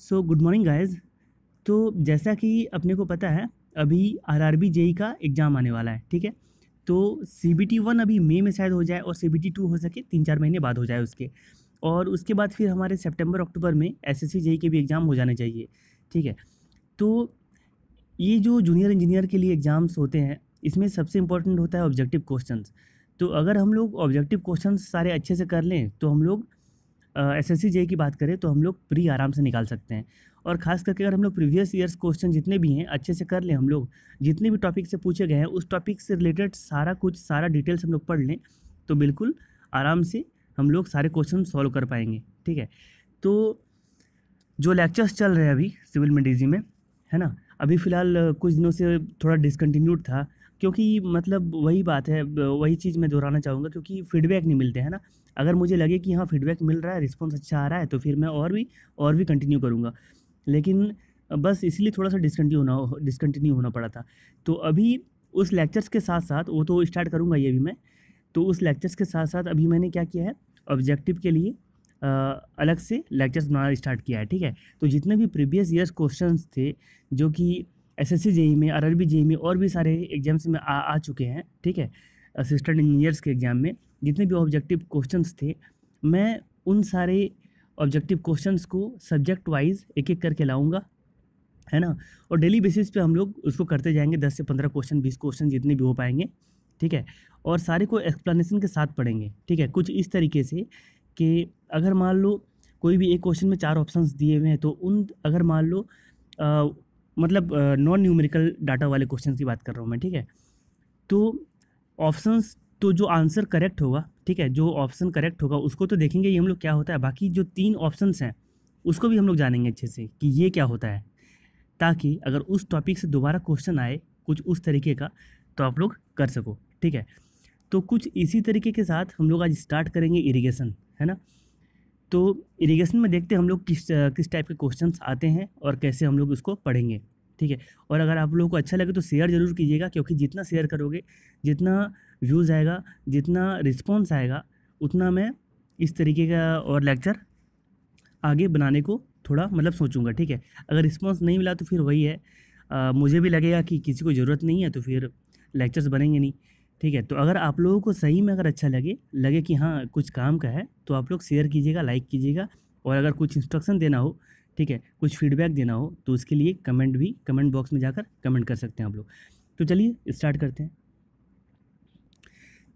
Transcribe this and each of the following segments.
So good morning guys तो जैसा कि अपने को पता है, अभी आर आर बी जेई का एग्ज़ाम आने वाला है, ठीक है? तो सी बी टी वन अभी मई में शायद हो जाए और सी बी टी टू हो सके, तीन चार महीने बाद हो जाए उसके। और उसके बाद फिर हमारे सितंबर अक्टूबर में एस एस सी जेई के भी एग्ज़ाम हो जाने चाहिए, ठीक है? तो ये जो जूनियर इंजीनियर के लिए एग्ज़ाम्स होते हैं, इसमें सबसे इम्पोर्टेंट होता है ऑब्जेक्टिव क्वेश्चंस तो अगर हम लोग ऑब्जेक्टिव क्वेश्चंस सारे अच्छे से कर लें तो हम लोग एस एस सी जे की बात करें तो हम लोग प्री आराम से निकाल सकते हैं। और ख़ास करके अगर हम लोग प्रीवियस ईयर्स क्वेश्चन जितने भी हैं, अच्छे से कर लें हम लोग, जितने भी टॉपिक से पूछे गए हैं, उस टॉपिक से रिलेटेड सारा कुछ, सारा डिटेल्स हम लोग पढ़ लें तो बिल्कुल आराम से हम लोग सारे क्वेश्चन सॉल्व कर पाएँगे, ठीक है? तो जो लेक्चर्स चल रहे हैं अभी सिविल मेडिजी में, है ना? अभी फ़िलहाल कुछ दिनों से थोड़ा डिसकंटिन्यूड था क्योंकि मतलब वही बात है वही चीज़ मैं दोहराना चाहूँगा क्योंकि फीडबैक नहीं मिलते हैं ना? अगर मुझे लगे कि हाँ फीडबैक मिल रहा है रिस्पॉन्स अच्छा आ रहा है तो फिर मैं और भी और भी कंटिन्यू करूँगा। लेकिन बस इसलिए थोड़ा सा डिसकंटिन्यू होना डिसकंटिन्यू होना पड़ा था। तो अभी उस लेक्चर्स के साथ साथ वो तो स्टार्ट करूँगा ये भी मैं तो उस लेक्चर्स के साथ साथ अभी मैंने क्या किया है ऑब्जेक्टिव के लिए आ, अलग से लेक्चर्स बनाना स्टार्ट किया है ठीक है? तो जितने भी प्रीवियस ईयर्स क्वेश्चंस थे जो कि एस एस सी में आर आर बी में और भी सारे एग्ज़ाम्स में आ आ चुके हैं, ठीक है? असिस्टेंट इंजीनियर्स के एग्ज़ाम में जितने भी ऑब्जेक्टिव क्वेश्चंस थे, मैं उन सारे ऑब्जेक्टिव क्वेश्चंस को सब्जेक्ट वाइज एक एक करके लाऊँगा, है ना? और डेली बेसिस पे हम लोग उसको करते जाएँगे, दस से पंद्रह क्वेश्चन बीस क्वेश्चन जितने भी हो पाएँगे, ठीक है? और सारे को एक्सप्लेनेशन के साथ पढ़ेंगे, ठीक है? कुछ इस तरीके से कि अगर मान लो कोई भी एक क्वेश्चन में चार ऑप्शंस दिए हुए हैं तो उन, अगर मान लो मतलब नॉन न्यूमेरिकल डाटा वाले क्वेश्चन की बात कर रहा हूँ मैं, ठीक है? तो ऑप्शंस तो जो आंसर करेक्ट होगा, ठीक है? जो ऑप्शन करेक्ट होगा, उसको तो देखेंगे ये हम लोग क्या होता है। बाकी जो तीन ऑप्शंस हैं, उसको भी हम लोग जानेंगे अच्छे से कि ये क्या होता है। ताकि अगर उस टॉपिक से दोबारा क्वेश्चन आए, कुछ उस तरीके का तो आप लोग कर सको, ठीक है? तो कुछ इसी तरीके के साथ हम लोग आज स्टार्ट करेंगे इरिगेशन है ना? तो इरिगेशन में देखते हैं हम लोग किस किस टाइप के क्वेश्चंस आते हैं और कैसे हम लोग उसको पढ़ेंगे ठीक है? और अगर आप लोगों को अच्छा लगे तो शेयर ज़रूर कीजिएगा क्योंकि जितना शेयर करोगे जितना व्यूज़ आएगा जितना रिस्पॉन्स आएगा उतना मैं इस तरीके का और लेक्चर आगे बनाने को थोड़ा मतलब सोचूँगा ठीक है? अगर रिस्पॉन्स नहीं मिला तो फिर वही है आ, मुझे भी लगेगा कि किसी को ज़रूरत नहीं है तो फिर लेक्चर्स बनेंगे नहीं। ठीक है तो अगर आप लोगों को सही में अगर अच्छा लगे लगे कि हाँ कुछ काम का है तो आप लोग शेयर कीजिएगा, लाइक कीजिएगा और अगर कुछ इंस्ट्रक्शन देना हो, ठीक है, कुछ फीडबैक देना हो तो उसके लिए कमेंट भी कमेंट बॉक्स में जाकर कमेंट कर सकते हैं आप लोग। तो चलिए स्टार्ट करते हैं।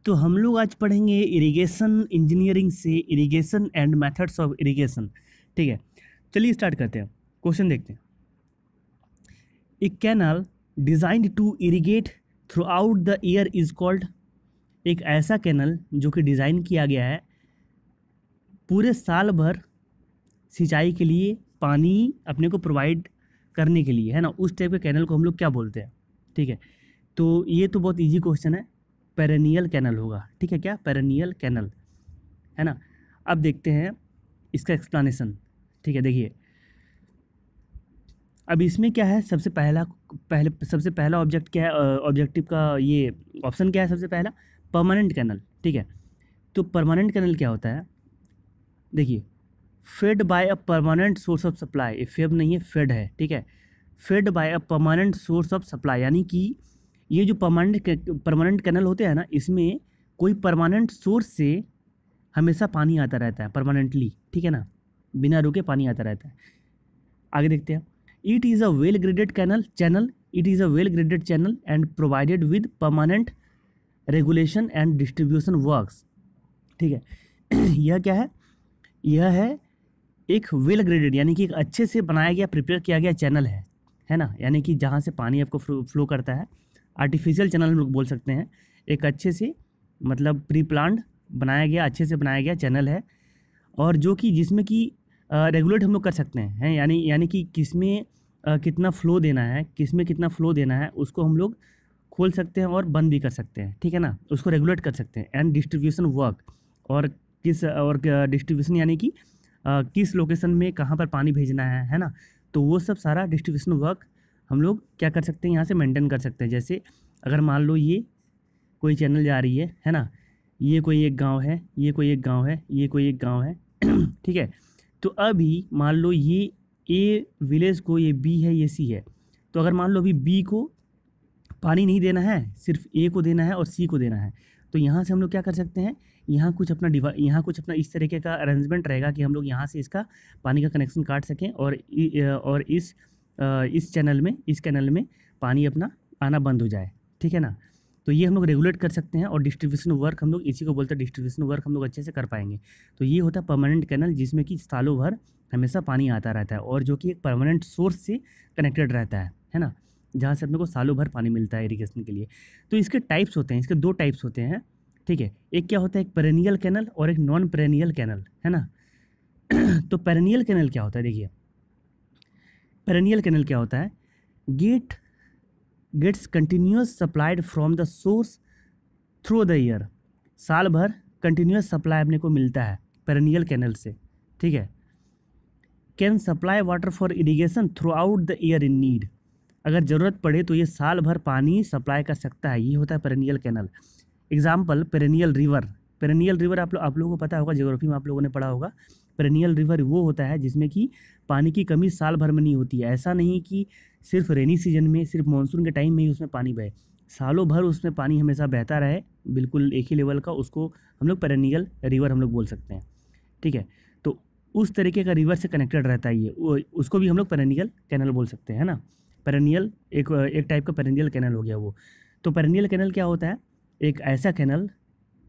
तो हम लोग आज पढ़ेंगे इरिगेशन इंजीनियरिंग से irrigation and methods of irrigation, ठीक है। चलिए स्टार्ट करते हैं, क्वेश्चन देखते हैं। A canal designed to irrigate throughout the year is called एक ऐसा कैनल जो कि डिज़ाइन किया गया है। पूरे साल भर सिंचाई के लिए पानी अपने को प्रोवाइड करने के लिए, है ना? उस टाइप के कैनल को हम लोग क्या बोलते हैं? ठीक है? तो ये तो बहुत इजी क्वेश्चन है। पेरेनियल कैनल होगा। ठीक है क्या? पेरेनियल कैनल है ना? अब देखते हैं इसका एक्सप्लानेशन ठीक है, देखिए। अब इसमें क्या है? सबसे पहला पहले, सबसे पहला ऑब्जेक्ट क्या है ऑब्जेक्टिव का ये ऑप्शन क्या है सबसे पहला? परमानेंट कैनल ठीक है? तो परमानेंट कैनल क्या होता है? देखिए fed by a permanent source of supply ये फेब नहीं है फेड है, ठीक है? Fed by a permanent source of supply यानी कि ये जो परमानेंट परमानेंट कैनल होते हैं ना, इसमें कोई परमानेंट सोर्स से हमेशा पानी आता रहता है परमानेंटली ठीक है ना? बिना रुके पानी आता रहता है। आगे देखते हैं। It is a well graded canal channel it is a well graded channel and provided with permanent regulation and distribution works ठीक है? यह क्या है? यह है एक वेल ग्रेडेड यानी कि एक अच्छे से बनाया गया प्रिपेयर किया गया चैनल है। है ना? यानी कि जहाँ से पानी आपको फ्लो करता है। आर्टिफिशियल चैनल हम लोग बोल सकते हैं। एक अच्छे से मतलब प्री प्लान्ड बनाया गया, अच्छे से बनाया गया चैनल है। और जो कि जिसमें कि रेगुलेट हम लोग कर सकते हैं यानी यानी कि किसमें कितना फ़्लो देना है किसमें कितना फ़्लो देना है, उसको हम लोग खोल सकते हैं और बंद भी कर सकते हैं, ठीक है ना? उसको रेगुलेट कर सकते हैं एंड डिस्ट्रीब्यूशन वर्क और किस, और डिस्ट्रीब्यूशन यानी कि किस लोकेशन में कहाँ पर पानी भेजना है है ना? तो वो सब सारा डिस्ट्रीब्यूशन वर्क हम लोग क्या कर सकते हैं, यहाँ से मेंटेन कर सकते हैं। जैसे अगर मान लो ये कोई चैनल जा रही है है ना? ये कोई एक गाँव है, ये कोई एक गाँव है, ये कोई एक गाँव है, ठीक है? तो अभी मान लो ये ए विलेज को, ये बी है, ये सी है। तो अगर मान लो अभी बी को पानी नहीं देना है, सिर्फ़ ए को देना है और सी को देना है तो यहाँ से हम लोग क्या कर सकते हैं? यहाँ कुछ अपना डिवा, यहाँ कुछ अपना इस तरीके का अरेंजमेंट रहेगा कि हम लोग यहाँ से इसका पानी का कनेक्शन काट सकें और और इस इस चैनल में, इस कैनल में पानी अपना आना बंद हो जाए। ठीक है ना? तो ये हम लोग रेगुलेट कर सकते हैं और डिस्ट्रीब्यूशन वर्क हम लोग इसी को बोलते हैं डिस्ट्रीब्यूशन वर्क हम लोग अच्छे से कर पाएँगे। तो ये होता है परमानेंट कैनल जिसमें कि सालों भर हमेशा पानी आता रहता है और जो कि एक परमानेंट सोर्स से कनेक्टेड रहता है है ना? जहाँ से अपने को सालों भर पानी मिलता है इरीगेशन के लिए। तो इसके टाइप्स होते हैं, इसके दो टाइप्स होते हैं, ठीक है? एक क्या होता है, एक पेरेनियल कैनल और एक नॉन पेरेनियल कैनल है ना? तो पेरेनियल कैनल क्या होता है, देखिए। पेरेनियल कैनल क्या होता है? Get gets continuous supplied from the source through the year साल भर कंटिन्यूस सप्लाई अपने को मिलता है पेरेनियल कैनल से। ठीक है? Can supply water for irrigation throughout the year in need अगर ज़रूरत पड़े तो ये साल भर पानी सप्लाई कर सकता है, ये होता है perennial canal example perennial river perennial river आप लोग आप लोगों को पता होगा ज्योग्राफी में आप लोगों ने पढ़ा होगा। पेरेनियल रिवर वो होता है जिसमें कि पानी की कमी साल भर में नहीं होती है। ऐसा नहीं कि सिर्फ़ रेनी सीज़न में, सिर्फ़ मानसून के टाइम में ही उसमें पानी बहे। सालों भर उसमें पानी हमेशा बहता रहे, बिल्कुल एक ही लेवल का उसको हम लोग पेरेनियल रिवर हम लोग बोल सकते हैं। ठीक है? तो उस तरीके का रिवर से कनेक्टेड रहता है ये। उसको भी हम लोग पेरेनियल कैनल बोल सकते हैं ना? पेरेनियल एक एक टाइप का पेरेनियल कैनल हो गया वो। तो पेरेनियल कैनल क्या होता है? एक ऐसा कैनल,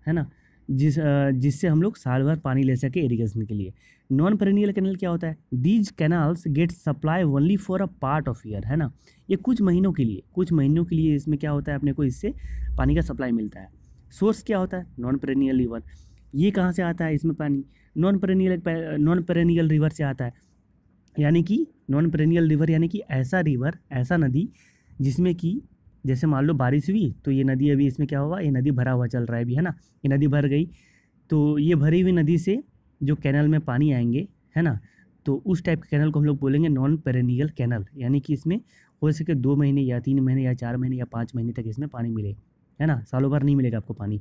है ना? जिस जिससे हम लोग साल भर पानी ले सके इरीगेशन के लिए। नॉन पेरेनियल कैनल क्या होता है? These canals get supply only for a part of year है ना? ये कुछ महीनों के लिए, कुछ महीनों के लिए इसमें क्या होता है अपने को इससे पानी का सप्लाई मिलता है। सोर्स क्या होता है? नॉन पेरेनियल रिवर ये कहाँ से आता है इसमें पानी? Non perennial non perennial river से आता है। यानी कि नॉन पेरेनियल रिवर यानी कि ऐसा रिवर ऐसा नदी जिसमें कि जैसे मान लो बारिश हुई तो ये नदी अभी इसमें क्या हुआ? ये नदी भरा हुआ चल रहा है अभी, है ना? ये नदी भर गई तो ये भरी हुई नदी से जो कैनल में पानी आएँगे, है ना? तो उस टाइप के कैनल को हम लोग बोलेंगे नॉन पेरेनियल कैनल यानी कि इसमें हो सके दो महीने या तीन महीने या चार महीने या पाँच महीने तक इसमें पानी मिले, है ना? सालों भर नहीं मिलेगा आपको पानी।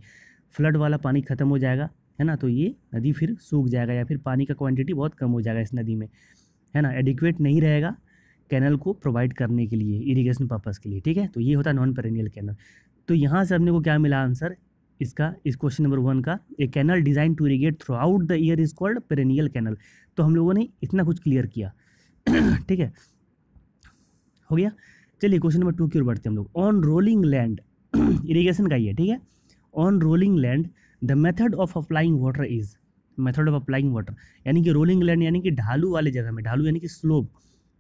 फ्लड वाला पानी ख़त्म हो जाएगा, है ना? तो ये नदी फिर सूख जाएगा या फिर पानी का क्वांटिटी बहुत कम हो जाएगा इस नदी में, है ना? एडिक्वेट नहीं रहेगा कैनल को प्रोवाइड करने के लिए, इरीगेशन पर्पज़ के लिए, ठीक है? तो ये होता है नॉन पेरेनियल कैनल तो यहाँ से अपने को क्या मिला आंसर? इसका, इस क्वेश्चन नंबर वन का a canal design to irrigate throughout the year is called perennial canal तो हम लोगों ने इतना कुछ क्लियर किया। ठीक है? हो गया? चलिए क्वेश्चन नंबर टू की ओर बढ़ते हैं हम लोग। ऑन रोलिंग लैंड इरीगेशन का ही है, ठीक है? On rolling land the method of applying water is method of applying water यानी कि रोलिंग लैंड यानी कि ढालू वाले जगह में, ढालू यानी कि स्लोप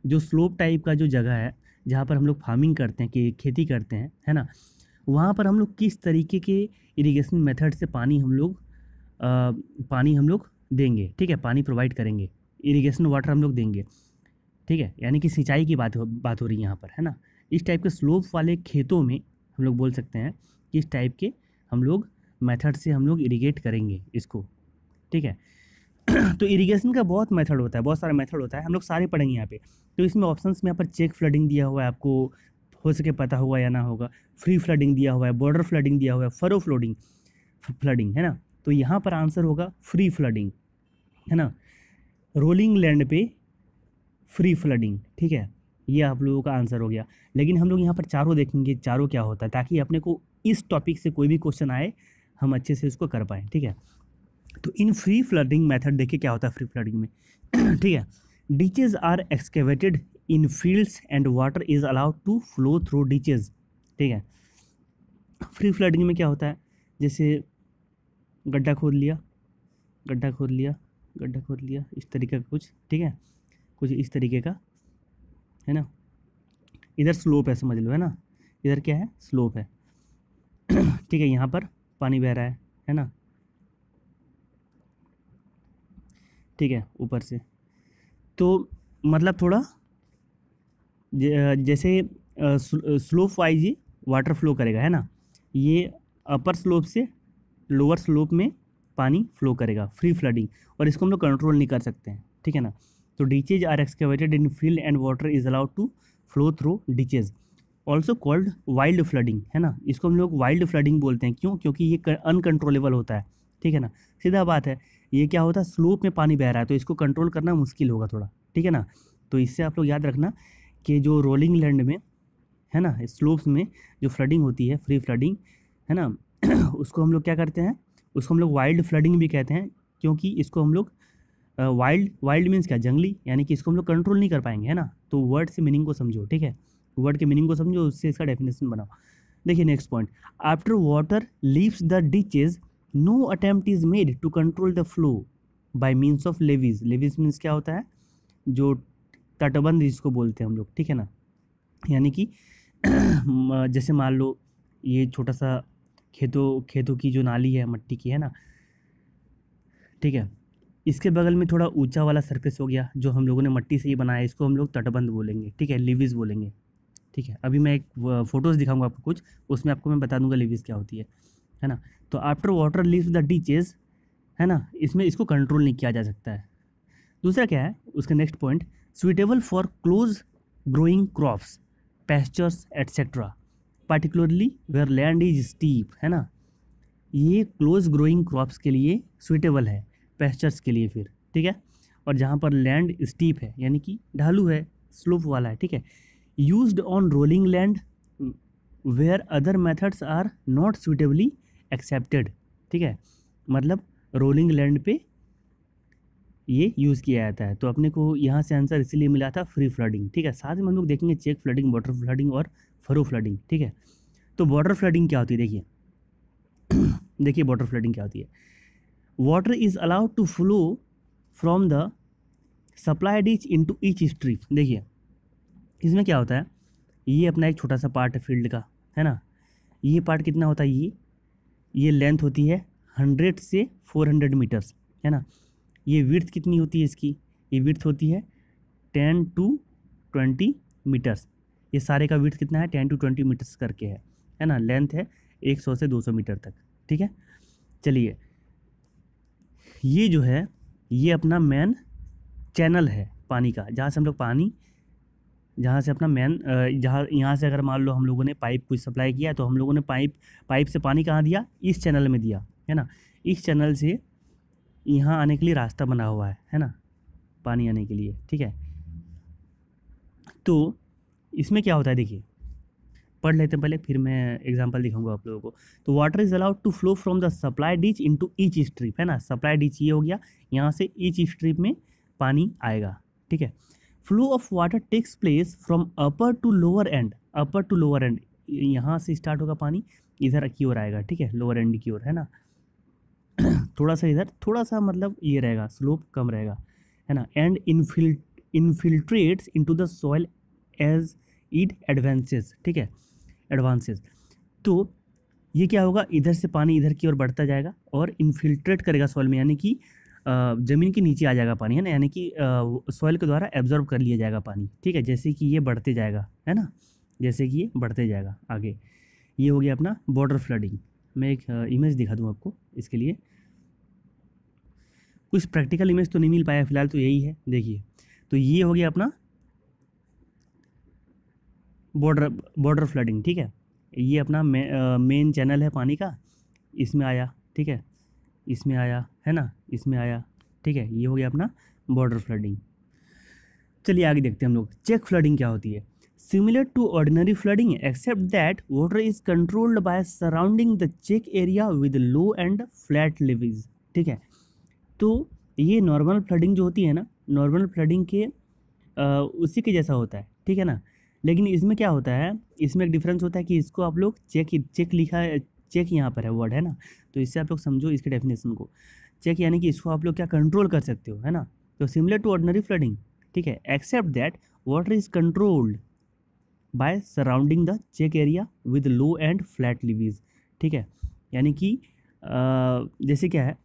जो स्लोप टाइप का जो जगह है, जहाँ पर हम लोग फ़ार्मिंग करते हैं, कि खेती करते हैं, है ना? वहाँ पर हम लोग किस तरीके के इरिगेशन मेथड से पानी हम लोग पानी हम लोग देंगे, ठीक है? पानी प्रोवाइड करेंगे इरिगेशन वाटर हम लोग देंगे, ठीक है? यानी कि सिंचाई की बात हो बात हो रही है यहाँ पर, है ना? इस टाइप के स्लोप वाले खेतों में हम लोग बोल सकते हैं कि इस टाइप के हम लोग मेथड से हम लोग इरीगेट करेंगे इसको, ठीक है? तो इरिगेशन का बहुत मेथड होता है, बहुत सारा मेथड होता है, हम लोग सारे पढ़ेंगे यहाँ पे। तो इसमें ऑप्शंस में यहाँ पर चेक फ्लडिंग दिया हुआ है, आपको हो सके पता होगा या ना होगा। फ्री फ्लडिंग दिया हुआ है बॉर्डर फ्लडिंग दिया हुआ है फरो फ्लोडिंग फ्लडिंग है ना? तो यहाँ पर आंसर होगा फ्री फ्लडिंग है ना? रोलिंग लैंड पे फ्री फ्लडिंग ठीक है? ये आप लोगों का आंसर हो गया। लेकिन हम लोग यहाँ पर चारों देखेंगे, चारों क्या होता है, ताकि अपने को इस टॉपिक से कोई भी क्वेश्चन आए, हम अच्छे से उसको कर पाएँ, ठीक है? तो इन फ्री फ्लडिंग मेथड देखिए क्या होता है फ्री फ्लडिंग में। ठीक है? Ditches are excavated in fields and water is allowed to flow through ditches ठीक है? फ्री फ्लडिंग में क्या होता है? जैसे गड्ढा खोद लिया, गड्ढा खोद लिया, गड्ढा खोद लिया, इस तरीके का कुछ। ठीक है? कुछ इस तरीके का, है ना? इधर स्लोप है, समझ लो, है ना? इधर क्या है? स्लोप है। ठीक है, यहाँ पर पानी बह रहा है है ना? ठीक है, ऊपर से। तो मतलब थोड़ा जैसे स्लोप वाइज ही वाटर फ्लो करेगा, है ना? ये अपर स्लोप से लोअर स्लोप में पानी फ्लो करेगा, फ्री फ्लडिंग। और इसको हम लोग कंट्रोल नहीं कर सकते हैं, ठीक है ना? तो ditches are excavated in field and water is allowed to flow through ditches. Also called wild flooding, है ना? इसको हम लोग वाइल्ड फ्लडिंग बोलते हैं। क्यों? क्योंकि ये अनकंट्रोलेबल होता है, ठीक है ना? सीधा बात है ये क्या होता है? स्लोप में पानी बह रहा है तो इसको कंट्रोल करना मुश्किल होगा थोड़ा, ठीक है ना? तो इससे आप लोग याद रखना कि जो रोलिंग लैंड में, है ना स्लोप्स में जो फ्लडिंग होती है फ्री फ्लडिंग है ना, उसको हम लोग क्या करते हैं? उसको हम लोग वाइल्ड फ्लडिंग भी कहते हैं, क्योंकि इसको हम लोग वाइल्ड वाइल्ड मीन्स क्या? जंगली, यानी कि इसको हम लोग कंट्रोल नहीं कर पाएँगे, है ना? तो वर्ड से मीनिंग को समझो, ठीक है? वर्ड के मीनिंग को समझो, उससे इसका डेफिनेशन बनाओ। देखिए next point after water leaves the ditches no attempt is made to control the flow by means of levees levees means क्या होता है? जो तटबंध जिसको बोलते हैं हम लोग, ठीक है ना? यानी कि जैसे मान लो ये छोटा सा खेतों खेतों की जो नाली है, मट्टी की, है ना? ठीक है? इसके बगल में थोड़ा ऊँचा वाला सरफेस हो गया, जो हम लोगों ने मट्टी से ही बनाया इसको हम लोग तटबंध बोलेंगे, ठीक है? लिविस बोलेंगे, ठीक है? अभी मैं एक फ़ोटोज़ दिखाऊँगा आपको कुछ, उसमें आपको मैं बता दूँगा लिविस क्या होती है। है ना? तो after water leaves the ditches है ना? इसमें इसको कंट्रोल नहीं किया जा सकता है। दूसरा क्या है? उसका next point suitable for close growing crops pastures etcetera particularly where land is steep है ना? ये क्लोज ग्रोइंग क्रॉप्स के लिए सुइटेबल है पेस्चर्स के लिए फिर, ठीक है? और जहाँ पर लैंड स्टीप है, यानी कि ढालू है स्लोप वाला है, ठीक है? Use on rolling land where other methods are not suitably accepted ठीक है? मतलब रोलिंग लैंड पे ये यूज़ किया जाता है। तो अपने को यहाँ से आंसर इसीलिए मिला था फ्री फ्लडिंग ठीक है? साथ में हम लोग देखेंगे चेक फ्लडिंग वाटर फ्लडिंग और फरो फ्लडिंग ठीक है? तो वाटर फ्लडिंग क्या होती है? देखिए देखिए वाटर फ्लडिंग क्या होती है। Water is allowed to flow from the supply ditch to each strip देखिए। इसमें क्या होता है? ये अपना एक छोटा सा पार्ट है फ़ील्ड का, है ना? ये पार्ट कितना होता है? ये ये लेंथ होती है हंड्रेड से फोर हंड्रेड मीटर्स है ना? ये विर्थ कितनी होती है इसकी? ये विर्थ होती है टेन टू ट्वेंटी मीटर्स ये सारे का विर्थ कितना है? टेन टू ट्वेंटी मीटर्स करके है है ना? लेंथ है एक सौ से दो सौ मीटर तक, ठीक है? चलिए, ये जो है, ये अपना मेन चैनल है पानी का, जहाँ से हम लोग पानी जहाँ से अपना मेन जहाँ, यहाँ से अगर मान लो हम लोगों ने पाइप कुछ सप्लाई किया तो हम लोगों ने पाइप पाइप से पानी कहाँ दिया? इस चैनल में दिया, है ना? इस चैनल से यहाँ आने के लिए रास्ता बना हुआ है है ना? पानी आने के लिए, ठीक है? तो इसमें क्या होता है, देखिए, पढ़ लेते हैं पहले, फिर मैं एग्जांपल दिखाऊँगा आप लोगों को। तो water is allowed to flow from the supply ditch into each strip है ना? सप्लाई डिच ये हो गया, यहाँ से ईच स्ट्रिप में पानी आएगा, ठीक है? Flow of water takes place from upper to lower end upper to lower end यहाँ से स्टार्ट होगा पानी, इधर की ओर आएगा, ठीक है? लोअर एंड की ओर, है ना? थोड़ा सा इधर, थोड़ा सा मतलब ये रहेगा स्लोप कम रहेगा, है ना? And infil infiltrates into the soil as it advances ठीक है? एडवांसेस तो ये क्या होगा? इधर से पानी इधर की ओर बढ़ता जाएगा और इनफिल्ट्रेट करेगा सॉइल में, यानी कि ज़मीन के नीचे आ जाएगा पानी, है ना? यानी कि सॉइल के द्वारा एब्जॉर्ब कर लिया जाएगा पानी, ठीक है? जैसे कि ये बढ़ते जाएगा, है ना? जैसे कि ये बढ़ते जाएगा आगे। ये हो गया अपना बॉर्डर फ्लडिंग मैं एक इमेज दिखा दूँ आपको इसके लिए। कुछ प्रैक्टिकल इमेज तो नहीं मिल पाया, फ़िलहाल तो यही है, देखिए। तो ये हो गया अपना बॉर्डर बॉर्डर फ्लडिंग ठीक है? ये अपना मेन चैनल है पानी का, इसमें आया, ठीक है? इसमें आया है ना? इसमें आया ठीक है? ये हो गया अपना बॉर्डर फ्लडिंग चलिए आगे देखते हैं हम लोग। चेक फ्लडिंग क्या होती है? Similar to ordinary flooding except that water is controlled by surrounding the check area with low and flat levees ठीक है? तो ये नॉर्मल फ्लडिंग जो होती है ना नॉर्मल फ्लडिंग के आ, उसी के जैसा होता है ठीक है ना? लेकिन इसमें क्या होता है? इसमें एक डिफरेंस होता है कि इसको आप लोग चेक चेक लिखा चेक यहाँ पर है, वर्ड है ना? तो इससे आप लोग समझो इसके डेफिनेशन को। चेक यानी कि इसको आप लोग क्या कंट्रोल कर सकते हो, है ना? तो सिमिलर टू ऑर्डनरी फ्लडिंग ठीक है? Except that water is controlled by surrounding the check area with low and flat levees ठीक है? यानी कि जैसे क्या है,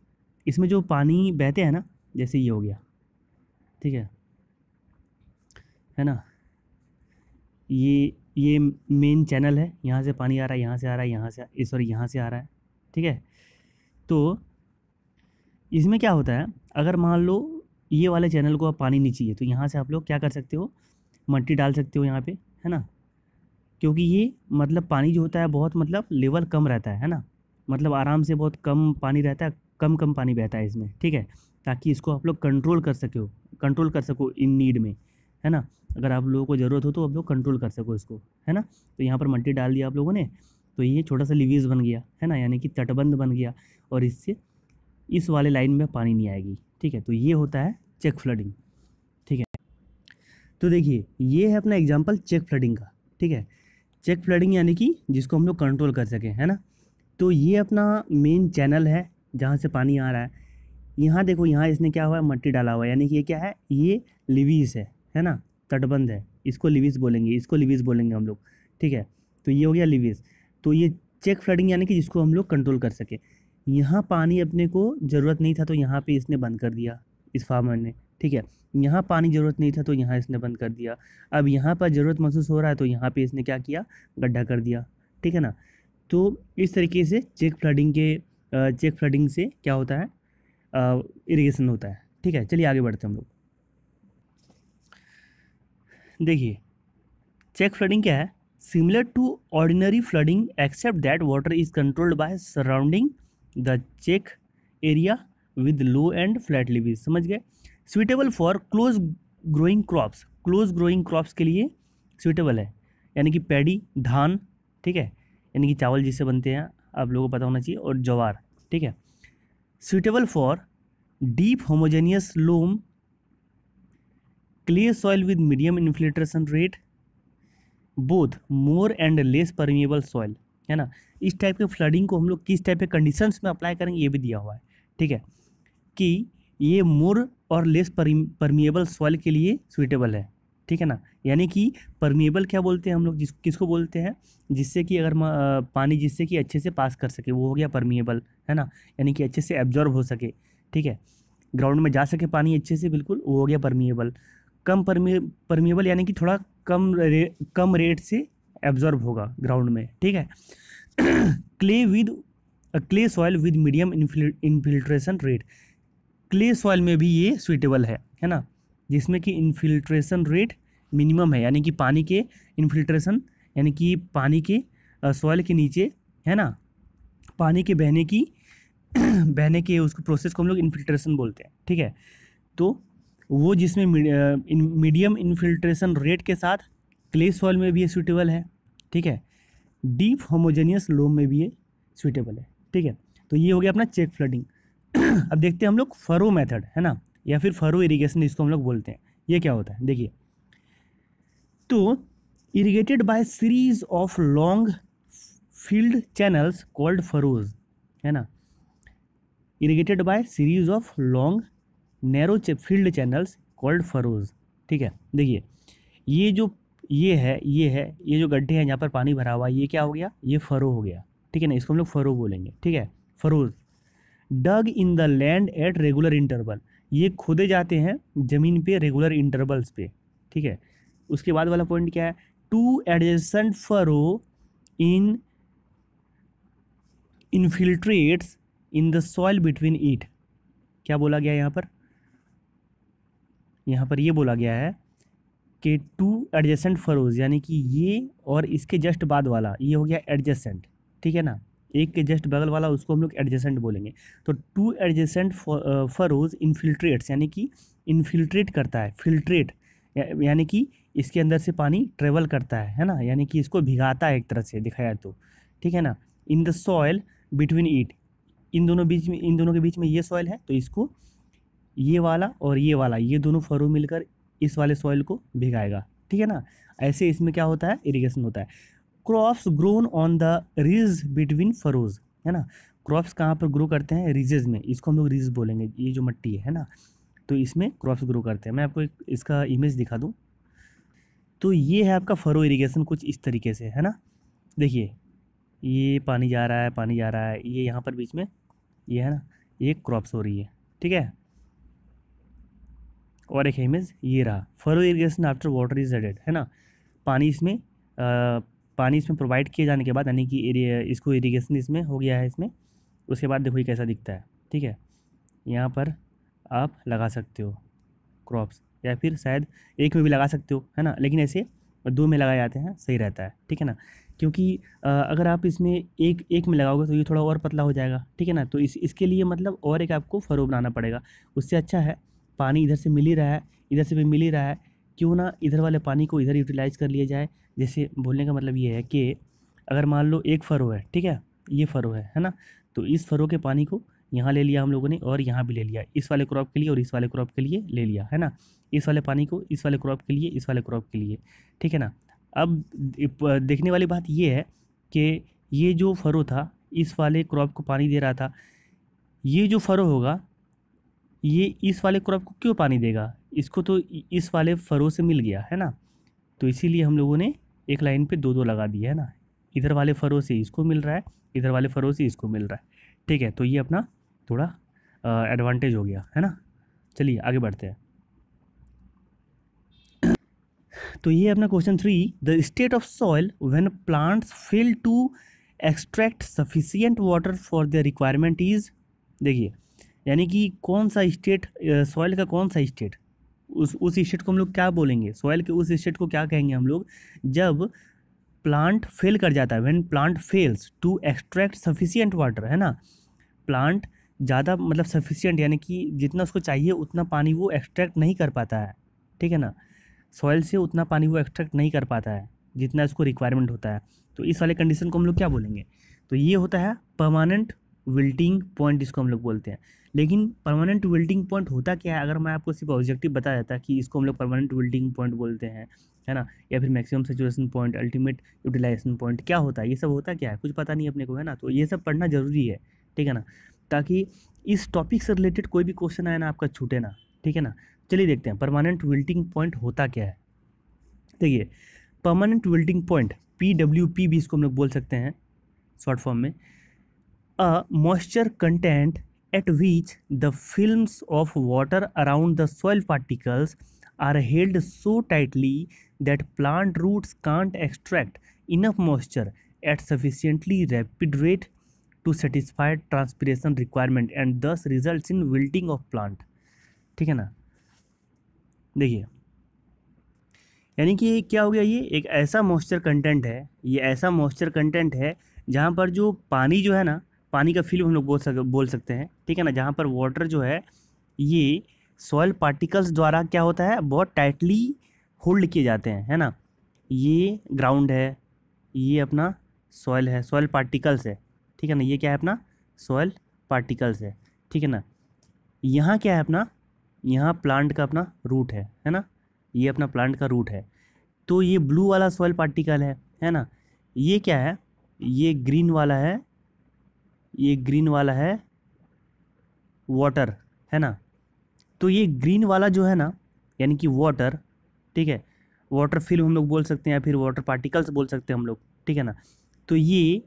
इसमें जो पानी बहते हैं ना, जैसे ये हो गया, ठीक है? है ना? ये ये मेन चैनल है। यहाँ से पानी आ रहा है, यहाँ से आ रहा है, यहाँ से सॉरी यहाँ से आ रहा है, ठीक है? तो इसमें क्या होता है? अगर मान लो ये वाले चैनल को आप पानी नहीं चाहिए तो यहाँ से आप लोग क्या कर सकते हो? मट्टी डाल सकते हो यहाँ पे, है ना? क्योंकि ये मतलब पानी जो होता है, बहुत मतलब लेवल कम रहता है है ना? मतलब आराम से बहुत कम पानी रहता है, कम कम पानी बहता है इसमें, ठीक है? ताकि इसको आप लोग कंट्रोल कर सको कंट्रोल कर सको इन नीड में। है ना? अगर आप लोगों को ज़रूरत हो तो आप लोग कंट्रोल कर सको इसको, है ना? तो यहाँ पर मट्टी डाल दिया आप लोगों ने तो ये छोटा सा लिवीज बन गया, है ना? यानी कि तटबंध बन गया और इससे इस वाले लाइन में पानी नहीं आएगी, ठीक है? तो ये होता है चेक फ्लडिंग ठीक है? तो देखिए, ये है अपना एग्ज़ाम्पल चेक फ्लडिंग का, ठीक है? चेक फ्लडिंग यानी कि जिसको हम लोग कंट्रोल कर सकें, है ना? तो ये अपना मेन चैनल है जहाँ से पानी आ रहा है। यहाँ देखो, यहाँ इसने क्या हुआ? है मट्टी डाला हुआ है। यानी कि ये क्या है? ये लिवीस है। है ना? तटबंध है। इसको लिविस बोलेंगे, इसको लिविस बोलेंगे हम लोग। ठीक है? तो ये हो गया लिविस तो ये चेक फ्लडिंग यानी कि जिसको हम लोग कंट्रोल कर सके। यहाँ पानी अपने को ज़रूरत नहीं था तो यहाँ पे इसने बंद कर दिया, इस फार्मर ने। ठीक है? यहाँ पानी ज़रूरत नहीं था तो यहाँ इसने बंद कर दिया। अब यहाँ पर ज़रूरत महसूस हो रहा है तो यहाँ पे इसने क्या किया? गड्ढा कर दिया। ठीक है ना? तो इस तरीके से चेक फ्लडिंग के चेक फ्लडिंग से क्या होता है? इरिगेशन होता है। ठीक है? चलिए आगे बढ़ते हैं हम लोग। देखिए चेक फ्लडिंग क्या है? Similar to ordinary flooding except that water is controlled by surrounding the check area with low and flat levees समझ गए? Suitable for close growing crops close growing crops के लिए सुइटेबल है। यानी कि पैडी धान, ठीक है? यानी कि चावल जिससे बनते हैं, आप लोगों को पता होना चाहिए, और जवार, ठीक है? Suitable for deep homogeneous loam clear soil with medium infiltration rate both more and less permeable soil है ना? इस टाइप के फ्लडिंग को हम लोग किस टाइप के कंडीशंस में अप्लाई करेंगे, ये भी दिया हुआ है, ठीक है? कि ये मोर और लेस परमिएबल सॉइल के लिए सुइटेबल है, ठीक है ना? यानी कि परमिएबल क्या बोलते हैं हम लोग, जिस, किसको बोलते हैं? जिससे कि अगर पानी जिससे कि अच्छे से पास कर सके, वो हो गया परमिएबल है ना? यानी कि अच्छे से एब्जॉर्ब हो सके, ठीक है? ग्राउंड में जा सके पानी अच्छे से, बिल्कुल, वो हो गया परमिएबल कम परमी परमिएबल यानी कि थोड़ा कम रे, कम रेट से एब्जॉर्ब होगा ग्राउंड में ठीक है? Clay with clay soil with medium infiltration rate clay soil में भी ये सुइटेबल है है ना? जिसमें कि इनफिल्ट्रेशन रेट मिनिमम है यानी कि पानी के इनफिल्ट्रेशन यानी कि पानी के सॉइल के नीचे है ना? पानी के बहने की बहने के उसको प्रोसेस को हम लोग इनफिल्ट्रेशन बोलते हैं ठीक है? तो वो जिसमें मीडियम इनफिल्ट्रेशन रेट के साथ क्ले सॉइल में भी ये सूटेबल है, ठीक है? डीप होमोजेनियस लोम में भी ये सूटेबल है, ठीक है? तो ये हो गया अपना चेक फ्लडिंग अब देखते हैं हम लोग फरो मेथड है ना? या फिर फरो इरिगेशन इसको हम लोग बोलते हैं। ये क्या होता है? देखिए। तो irrigated by series of long field channels called furrows है ना? Irrigated by series of long narrow field channels called furrows ठीक है? देखिए, ये जो, ये है ये है, ये जो गड्ढे हैं जहाँ पर पानी भरा हुआ है, ये क्या हो गया? ये फरो हो गया। ठीक है ना? इसको हम लोग फरो बोलेंगे। ठीक है? Furrows dug in the land at regular interval ये खोदे जाते हैं ज़मीन पे रेगुलर इंटरवल्स पे। ठीक है? उसके बाद वाला पॉइंट क्या है? Two adjacent furrow in infiltrates in the soil between it क्या बोला गया यहाँ पर? यहाँ पर ये बोला गया है कि टू एडजेसेंट फरोज यानी कि ये और इसके जस्ट बाद वाला, ये हो गया एडजेसेंट ठीक है ना? एक के जस्ट बगल वाला, उसको हम लोग एडजेसेंट बोलेंगे। तो टू एडजेसेंट फरोज इनफिल्ट्रेट्स यानी कि इनफिल्ट्रेट करता है फिल्ट्रेट यानी कि इसके अंदर से पानी ट्रेवल करता है है ना? यानी कि इसको भिगाता है एक तरह से, दिखाया तो ठीक है ना? In the soil between it इन दोनों बीच में, इन दोनों के बीच में ये सॉयल है तो इसको ये वाला और ये वाला, ये दोनों फरो मिलकर इस वाले सॉइल को भिगाएगा, ठीक है ना? ऐसे इसमें क्या होता है? इरिगेशन होता है। Crops grown on the ridge between furrows है ना? क्रॉप्स कहाँ पर ग्रो करते हैं? रिजेज में। इसको हम लोग रिज बोलेंगे, ये जो मट्टी है ना? तो इसमें क्रॉप्स ग्रो करते हैं। मैं आपको एक इसका इमेज दिखा दूँ। तो ये है आपका फरो इरीगेशन कुछ इस तरीके से, है ना? देखिए, ये पानी जा रहा है, पानी जा रहा है, ये यहाँ पर बीच में, ये, है ना? ये क्रॉप्स हो रही है, ठीक है? और एक इमेज ये रहा। Furrow irrigation after water is added है ना? पानी इसमें आ, पानी इसमें प्रोवाइड किए जाने के बाद यानी कि इसको इरीगेशन इसमें हो गया है इसमें उसके बाद देखो ये कैसा दिखता है ठीक है? यहाँ पर आप लगा सकते हो क्रॉप्स या फिर शायद एक में भी लगा सकते हो है ना? लेकिन ऐसे दो में लगाए जाते हैं सही रहता है ठीक है ना? क्योंकि अगर आप इसमें एक एक में लगाओगे तो ये थोड़ा और पतला हो जाएगा ठीक है ना? तो इस इसके लिए मतलब और एक आपको फरो बनाना पड़ेगा। उससे अच्छा है पानी इधर से मिल ही रहा है, इधर से भी मिल ही रहा है। क्यों ना इधर वाले पानी को इधर यूटिलाइज कर लिया जाए? जैसे बोलने का मतलब ये है कि अगर मान लो एक फ़रो है, ठीक है? ये फ़रो है है ना? तो इस फ़रो के पानी को यहाँ ले लिया हम लोगों ने और यहाँ भी ले लिया। इस वाले क्रॉप के लिए और इस वाले क्रॉप के लिए ले लिया, है ना? इस वाले पानी को इस वाले क्रॉप के लिए, इस वाले क्रॉप के लिए, ठीक है ना? अब देखने वाली बात ये है कि ये जो फ़रो था, इस वाले क्रॉप को पानी दे रहा था, ये जो फ़रो होगा ये इस वाले क्रॉप को क्यों पानी देगा? इसको तो इस वाले फ़रो से मिल गया, है ना? तो इसीलिए हम लोगों ने एक लाइन पे दो दो लगा दिया है ना? इधर वाले फ़रो से इसको मिल रहा है, इधर वाले फ़रो से इसको मिल रहा है। ठीक है तो ये अपना थोड़ा एडवांटेज हो गया, है ना? चलिए, आगे बढ़ते हैं। तो ये अपना question three the state of soil when plants fail to extract sufficient water for the requirement is देखिए यानी कि कौन सा स्टेट सॉइल का कौन सा स्टेट उस उस स्टेट को हम लोग क्या बोलेंगे? सॉइल के उस स्टेट को क्या कहेंगे हम लोग? जब प्लांट फेल कर जाता है when plant fails to extract sufficient water है ना? प्लांट ज़्यादा मतलब सफिशियंट यानी कि जितना उसको चाहिए उतना पानी वो एक्सट्रैक्ट नहीं कर पाता है, ठीक है ना? सॉइल से उतना पानी वो एक्सट्रैक्ट नहीं कर पाता है, जितना उसको रिक्वायरमेंट होता है। तो इस वाले कंडीशन को हम लोग क्या बोलेंगे? तो ये होता है परमानेंट विल्टिंग पॉइंट इसको हम लोग बोलते हैं। लेकिन परमानेंट विल्टिंग पॉइंट होता क्या है? अगर मैं आपको सिर्फ़ ऑब्जेक्टिव बता देता कि इसको हम लोग परमानेंट विल्टिंग पॉइंट बोलते हैं, है ना? या फिर maximum saturation point ultimate utilization point क्या होता है? ये सब होता क्या है? कुछ पता नहीं अपने को, है ना? तो ये सब पढ़ना ज़रूरी है, ठीक है ना? ताकि इस टॉपिक से रिलेटेड कोई भी क्वेश्चन आए ना, आपका छूटे ना, ठीक है ना? चलिए देखते हैं परमानेंट विल्टिंग पॉइंट होता क्या है? देखिए permanent wilting point P W P भी इसको हम लोग बोल सकते हैं शॉर्ट फॉर्म में। A moisture content at which the film of water around the soil particles are held so tightly that plant roots can't extract enough moisture at sufficiently rapid rate to satisfy transpiration requirement and this result in wilting of plant ठीक है ना? देखिए, यानी कि क्या हो गया? ये एक ऐसा मॉइस्चर कंटेंट है, ये ऐसा मॉइस्चर कंटेंट है जहाँ पर जो पानी जो है ना पानी का फ़िल्म हम लोग बोल सक, बोल सकते हैं। ठीक है ना? जहाँ पर वाटर जो है, ये सॉयल पार्टिकल्स द्वारा क्या होता है? बहुत टाइटली होल्ड किए जाते हैं, है ना? ये ग्राउंड है, ये अपना सॉइल है सॉइल पार्टिकल्स है। ठीक है ना? ये क्या है अपना? सॉयल पार्टिकल्स है। ठीक है ना? यहाँ क्या है अपना? यहाँ प्लांट का अपना रूट है है ना? ये अपना प्लांट का रूट है। तो ये ब्लू वाला सॉयल पार्टिकल है है ना? ये क्या है? ये ग्रीन वाला है ये ग्रीन वाला है वाटर, है ना? तो ये ग्रीन वाला जो है ना, यानी कि वाटर, ठीक है? वाटर फ़िल्म हम लोग बोल सकते हैं या फिर वाटर पार्टिकल्स बोल सकते हैं हम लोग, ठीक है ना? तो ये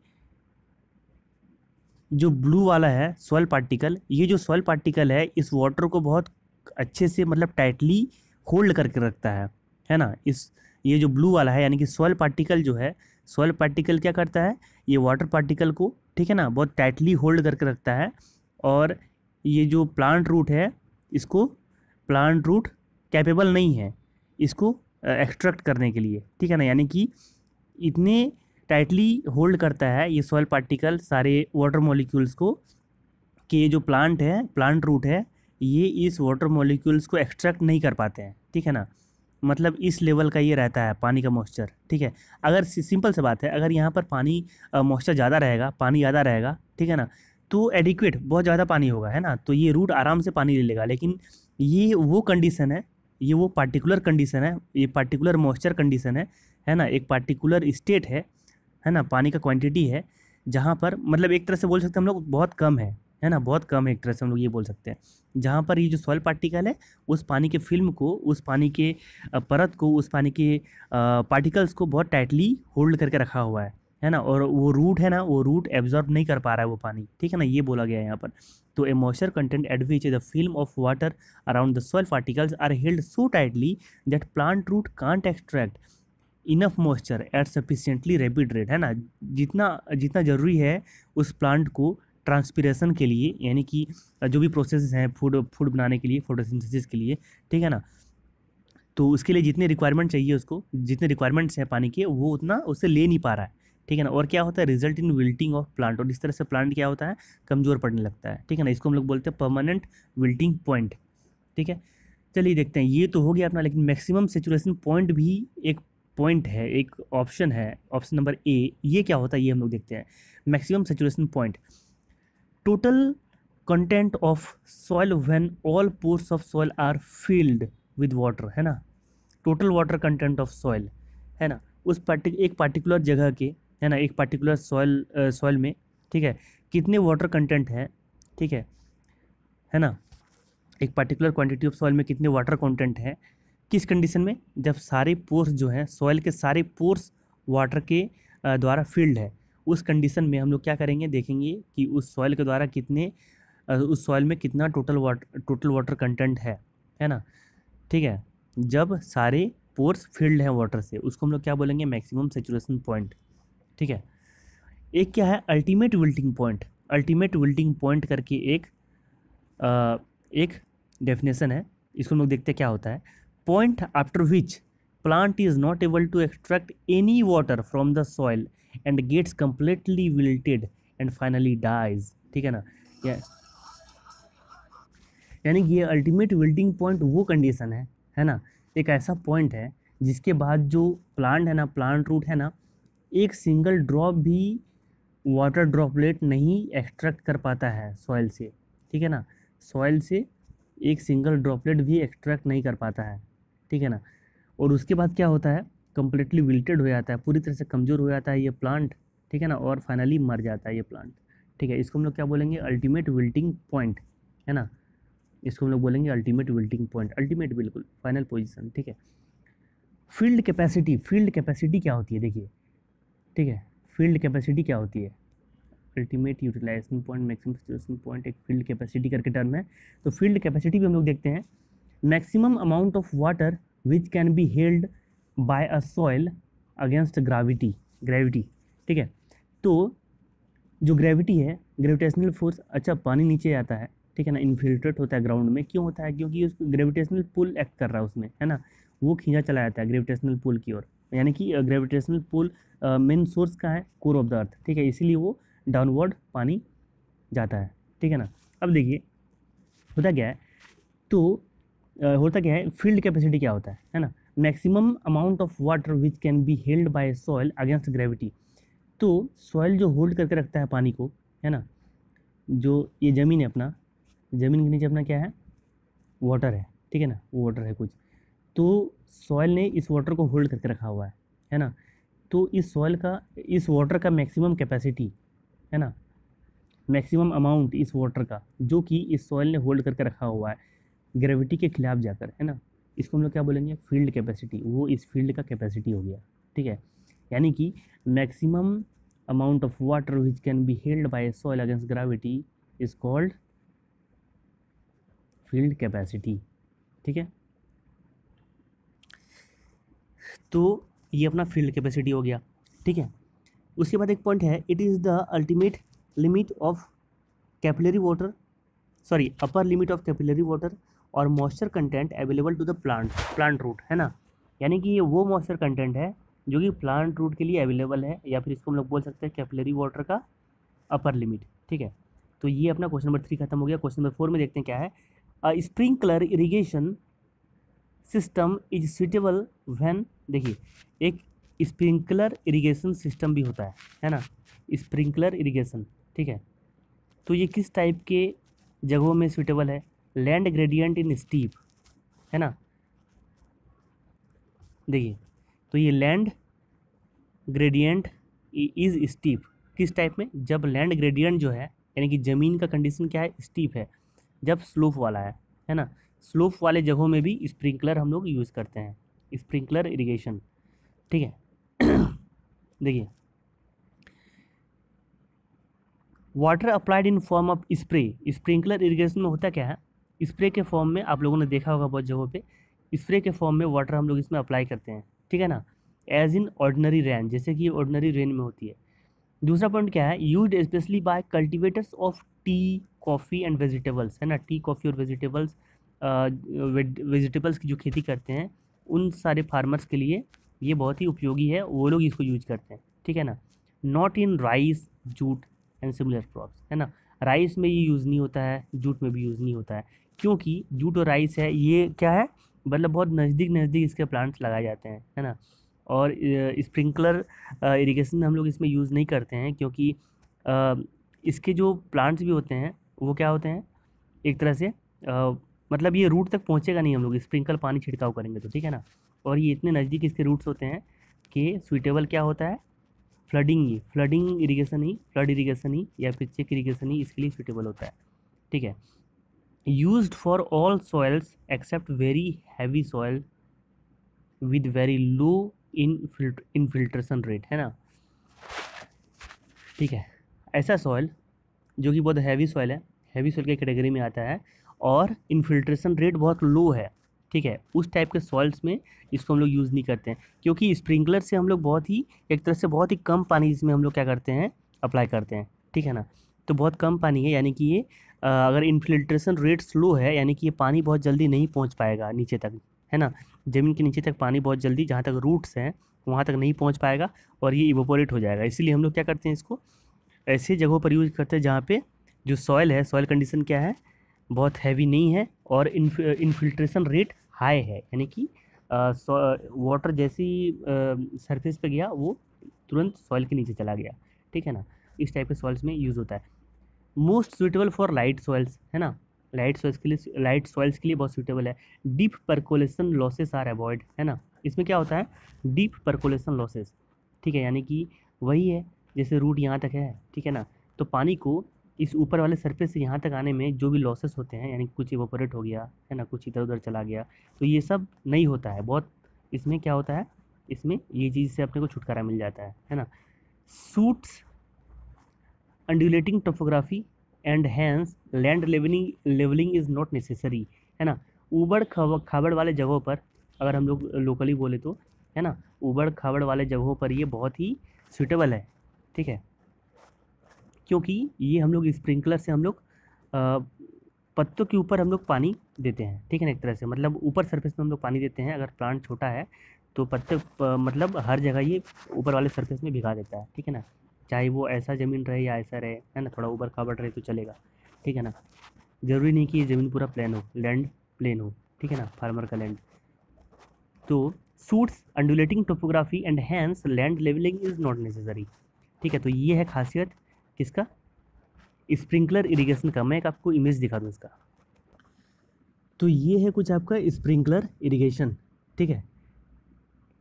जो ब्लू वाला है, सॉइल पार्टिकल, ये जो सॉइल पार्टिकल है, इस वाटर को बहुत अच्छे से मतलब टाइटली होल्ड करके रखता है है ना? इस, ये जो ब्लू वाला है, यानी कि सॉइल पार्टिकल जो है, सॉइल पार्टिकल क्या करता है? ये वाटर पार्टिकल को ठीक है ना? बहुत टाइटली होल्ड करके रखता है और ये जो प्लांट रूट है, इसको प्लांट रूट कैपेबल नहीं है। इसको एक्सट्रैक्ट करने के लिए, ठीक है ना? यानी कि इतने टाइटली होल्ड करता है ये सॉयल पार्टिकल सारे वाटर मॉलिक्यूल्स को, कि ये जो प्लांट है प्लांट रूट है, ये इस वाटर मॉलिक्यूल्स को एक्सट्रैक्ट नहीं कर पाते हैं, ठीक है ना? मतलब इस लेवल का ये रहता है पानी का मॉइस्चर ठीक है? अगर सिंपल से बात है, अगर यहाँ पर पानी मॉइस्चर ज़्यादा रहेगा, पानी ज़्यादा रहेगा, ठीक है ना? तो एडिक्वेट बहुत ज़्यादा पानी होगा, है ना? तो ये रूट आराम से पानी ले लेगा, लेकिन ये वो कंडीशन है, ये वो पार्टिकुलर कंडीशन है, ये पार्टिकुलर मॉइस्चर कंडीशन है है ना? एक पार्टिकुलर स्टेट है है ना? पानी का क्वांटिटी है, जहाँ पर मतलब एक तरह से बोल सकते हम लोग बहुत कम है। है ना, बहुत कम है एक तरह से हम लोग ये बोल सकते हैं। जहाँ पर ये जो सॉइल पार्टिकल है, उस पानी के फ़िल्म को, उस पानी के परत को, उस पानी के पार्टिकल्स को बहुत टाइटली होल्ड करके रखा हुआ है है ना? और वो रूट है ना, वो रूट एब्जॉर्ब नहीं कर पा रहा है वो पानी, ठीक है ना? ये बोला गया है यहाँ पर। तो a moisture content at which the film of water around the soil particles are held so tightly that plant root can't extract enough moisture at sufficiently rapid rate, है ना? जितना जितना ज़रूरी है उस प्लांट को ट्रांसपीरेशन के लिए, यानी कि जो भी प्रोसेस हैं फ़ूड फ़ूड बनाने के लिए, फोटोसिंथेसिस के लिए, ठीक है ना? तो उसके लिए जितने रिक्वायरमेंट चाहिए उसको, जितने रिक्वायरमेंट्स हैं पानी के, वो उतना उससे ले नहीं पा रहा है, ठीक है ना? और क्या होता है, result in wilting of plant, और इस तरह से प्लांट क्या होता है, कमज़ोर पड़ने लगता है, ठीक है ना? इसको हम लोग बोलते हैं परमानेंट विल्टिंग पॉइंट ठीक है? चलिए देखते हैं, ये तो हो गया अपना, लेकिन मैक्सिमम सेचुरेशन पॉइंट भी एक पॉइंट है, एक ऑप्शन है ऑप्शन नंबर ए ये क्या होता है, ये हम लोग देखते हैं maximum saturation point total content of soil when all pores of soil are filled with water है ना? Total water content of soil है ना? उस पार्टिक एक पार्टिकुलर जगह के, है ना? एक पार्टिकुलर सॉइल सॉइल में, ठीक है? कितने वाटर कंटेंट है, ठीक है? है ना? एक पार्टिकुलर क्वांटिटी ऑफ़ सॉइल में कितने वाटर कंटेंट है? किस कंडीशन में? जब सारे पोर्स जो हैं सॉइल के सारे पोर्स वाटर के द्वारा फ़ील्ड है। उस कंडीशन में हम लोग क्या करेंगे देखेंगे कि उस सॉइल के द्वारा कितने उस सॉइल में कितना total water total water content है है ना? ठीक है? जब सारे पोर्स फ़ील्ड हैं वाटर से उसको हम लोग क्या बोलेंगे? मैक्सिमम सेचुरेशन पॉइंट ठीक है? एक क्या है? Ultimate wilting point ultimate wilting point करके एक आ, एक डेफिनेशन है। इसको हम लोग देखते क्या होता है? Point after which plant is not able to extract any water from the soil and gets completely wilted and finally dies ठीक है ना? या यानी कि ये अल्टीमेट विल्टिंग पॉइंट वो कंडीशन है है ना? एक ऐसा पॉइंट है जिसके बाद जो प्लांट है ना प्लांट रूट है ना, एक सिंगल ड्रॉप भी वाटर ड्रॉपलेट नहीं एक्सट्रैक्ट कर पाता है सॉइल से। ठीक है ना? सॉइल से एक सिंगल ड्रॉपलेट भी एक्सट्रैक्ट नहीं कर पाता है। ठीक है ना? और उसके बाद क्या होता है? कम्प्लीटली विल्टेड हो जाता है, पूरी तरह से कमज़ोर हो जाता है ये प्लांट ठीक है ना? और फाइनली मर जाता है ये प्लांट ठीक है? इसको हम लोग क्या बोलेंगे? अल्टीमेट विल्टिंग पॉइंट है ना? इसको हम लोग बोलेंगे अल्टीमेट विल्टिंग पॉइंट अल्टीमेट बिल्कुल फाइनल पोजिशन ठीक है? फ़ील्ड कैपेसिटी फ़ील्ड कैपेसिटी क्या होती है? देखिए, ठीक है? फ़ील्ड कैपेसिटी क्या होती है? Ultimate utilization point maximum situation point एक फ़ील्ड कैपेसिटी करके टर्म है। तो फ़ील्ड कैपेसिटी भी हम लोग देखते हैं maximum amount of water which can be held by a soil against gravity gravity ठीक है? तो जो ग्रेविटी है ग्रेविटेशनल फोर्स अच्छा पानी नीचे आता है, ठीक है ना? इन्फिल्ट्रेट होता है ग्राउंड में। क्यों होता है? क्योंकि उस ग्रेविटेशनल पुल एक्ट कर रहा है उसमें है ना? वो खींचा चला जाता है ग्रेविटेशनल पुल की ओर। यानी कि ग्रेविटेशनल पुल मेन सोर्स का है? कोर ऑफ़ द अर्थ ठीक है? इसीलिए वो डाउनवर्ड पानी जाता है, ठीक है ना? अब देखिए, होता क्या है? तो होता क्या है? फ़ील्ड कैपेसिटी क्या होता है है ना? Maximum amount of water which can be held by soil against gravity तो सॉइल जो होल्ड करके रखता है पानी को, है ना? जो ये ज़मीन है अपना, ज़मीन के नीचे अपना क्या है? वाटर है, ठीक है ना? वो वाटर है कुछ। तो सॉयल ने इस वाटर को होल्ड करके रखा हुआ है है ना? तो इस सॉयल का, इस वाटर का मैक्सिमम कैपेसिटी है ना? मैक्सिमम अमाउंट इस वाटर का, जो कि इस सॉयल ने होल्ड करके रखा हुआ है ग्रेविटी के खिलाफ जाकर, है ना? इसको हम लोग क्या बोलेंगे? फ़ील्ड कैपेसिटी वो इस फ़ील्ड का कैपेसिटी हो गया, ठीक है? यानी कि maximum amount of water which can be held by soil against gravity is called field capacity ठीक है? तो ये अपना फ़ील्ड कैपेसिटी हो गया, ठीक है? उसके बाद एक पॉइंट है it is the ultimate limit of capillary water sorry upper limit of capillary water और moisture content available to the plant plant root है ना? यानी कि ये वो मॉइस्चर कंटेंट है जो कि प्लांट रूट के लिए अवेलेबल है, या फिर इसको हम लोग बोल सकते हैं कैपिलरी वाटर का अपर लिमिट ठीक है? तो ये अपना क्वेश्चन नंबर थ्री खत्म हो गया। क्वेश्चन नंबर फोर में देखते हैं क्या है। Sprinkler irrigation system is suitable when देखिए, एक स्प्रिंकलर इरीगेशन सिस्टम भी होता है है ना? स्प्रिंकलर इरीगेशन ठीक है? तो ये किस टाइप के जगहों में सुटेबल है? लैंड ग्रेडियंट इन स्टीप है ना? देखिए तो ये लैंड ग्रेडियंट इज़ स्टीप किस टाइप में? जब लैंड ग्रेडियंट जो है, यानी कि ज़मीन का कंडीशन क्या है? स्टीप है। जब स्लोप वाला है है ना? स्लोप वाले जगहों में भी स्प्रिंकलर हम लोग यूज़ करते हैं। स्प्रिंकलर इरिगेशन ठीक है? देखिए। Water applied in form of spray sprinkler irrigation में होता क्या है? स्प्रे के फॉर्म में आप लोगों ने देखा होगा बहुत जगहों पे, स्प्रे के फॉर्म में वाटर हम लोग इसमें अप्लाई करते हैं, ठीक है ना? एज इन ऑर्डनरी रेन जैसे कि ऑर्डनरी रेन में होती है। दूसरा पॉइंट क्या है? Use specially by cultivators of tea coffee and vegetables है ना? टी कॉफ़ी और वेजिटेबल्स वेजिटेबल्स की जो खेती करते हैं, उन सारे फार्मर्स के लिए ये बहुत ही उपयोगी है, वो लोग इसको यूज़ करते हैं, ठीक है ना? Not in rice jute and similar crops है ना? राइस में ये यूज़ नहीं होता है जूट में भी यूज़ नहीं होता है। क्योंकि जूट और राइस है ये क्या है? मतलब बहुत नज़दीक नज़दीक इसके प्लांट्स लगाए जाते हैं है ना? और स्प्रिंकलर इरिगेशन हम लोग इसमें यूज़ नहीं करते हैं क्योंकि इसके जो प्लांट्स भी होते हैं वो क्या होते हैं? एक तरह से अ, मतलब ये रूट तक पहुँचेगा नहीं हम लोग स्प्रिंकल पानी छिड़काव करेंगे तो ठीक है ना? और ये इतने नज़दीक इसके रूट्स होते हैं कि सुइटेबल क्या होता है? फ्लडिंग ही फ्लडिंग इरिगेशन ही फ्लड इरिगेशन ही या फिर चेक इरिगेशन ही इसके लिए सुइटेबल होता है ठीक है? For all soils except very heavy soil with very low in infiltration rate है ना? ठीक है। ऐसा सॉइल जो कि बहुत हैवी सॉइल है हैवी सॉइल की कैटेगरी में आता है और इनफिल्ट्रेशन रेट बहुत लो है, ठीक है? उस टाइप के सॉइल्स में इसको हम लोग यूज़ नहीं करते हैं। क्योंकि स्प्रिंकलर से हम लोग बहुत ही, एक तरह से बहुत ही कम पानी इसमें हम लोग क्या करते हैं? अप्लाई करते हैं, ठीक है ना? तो बहुत कम पानी है, यानी कि ये अगर इनफिल्ट्रेशन रेट स्लो है, यानी कि ये पानी बहुत जल्दी नहीं पहुँच पाएगा नीचे तक, है ना? ज़मीन के नीचे तक पानी बहुत जल्दी, जहाँ तक रूट्स हैं, वहाँ तक नहीं पहुँच पाएगा और ये इवोपोरेट हो जाएगा। इसीलिए हम लोग क्या करते हैं इसको, ऐसी जगहों पर यूज़ करते हैं जहाँ पे जो सॉइल है सॉइल कंडीशन क्या है? बहुत हैवी नहीं है और इनफिल्ट्रेशन रेट हाई है, यानी कि वाटर जैसी सरफेस पे गया, वो तुरंत सॉइल के नीचे चला गया, ठीक है ना? इस टाइप के सॉइल्स में यूज़ होता है। Most suitable for light soils है ना? लाइट सॉइल्स के लिए लाइट सॉइल्स के लिए बहुत सुइटेबल है। Deep percolation losses are avoid है ना? इसमें क्या होता है? डीप परकोलेशन लॉसेस ठीक है? यानी कि वही है, जैसे रूट यहाँ तक है, ठीक है ना? तो पानी को इस ऊपर वाले सरफेस से यहाँ तक आने में जो भी लॉसेस होते हैं, यानी कुछ इवोपरेट हो गया, है ना? कुछ इधर उधर चला गया तो ये सब नहीं होता है। बहुत इसमें क्या होता है? इसमें ये चीज़ से अपने को छुटकारा मिल जाता है है ना? Suits undulating topography and hence land leveling levelling is not necessary है ना? ऊबड़ खब, खाबड़ वाले जगहों पर, अगर हम लोग लोकली बोले तो है ना? ऊबड़, खाबड़ वाले जगहों पर ये बहुत ही सूटेबल है, ठीक है? क्योंकि ये हम लोग स्प्रिंकलर से हम लोग पत्तों के ऊपर हम लोग पानी देते हैं, ठीक है ना, एक तरह से? मतलब ऊपर सरफेस में हम लोग पानी देते हैं, अगर प्लांट छोटा है तो पत्ते मतलब हर जगह ये ऊपर वाले सरफेस में भिगा देता है, ठीक है ना? चाहे वो ऐसा ज़मीन रहे या ऐसा रहे, है ना, थोड़ा ऊपर खाबड़ रहे तो चलेगा, ठीक है ना? ज़रूरी नहीं कि ये ज़मीन पूरा प्लेन हो लैंड प्लेन हो, ठीक है ना फार्मर का लैंड तो suits undulating topography and hence land levelling is not necessary ठीक है? तो ये है खासियत किसका? स्प्रिंकलर इरिगेशन का। मैं एक आपको इमेज दिखा दूँ इसका। तो ये है कुछ आपका स्प्रिंकलर इरिगेशन ठीक है?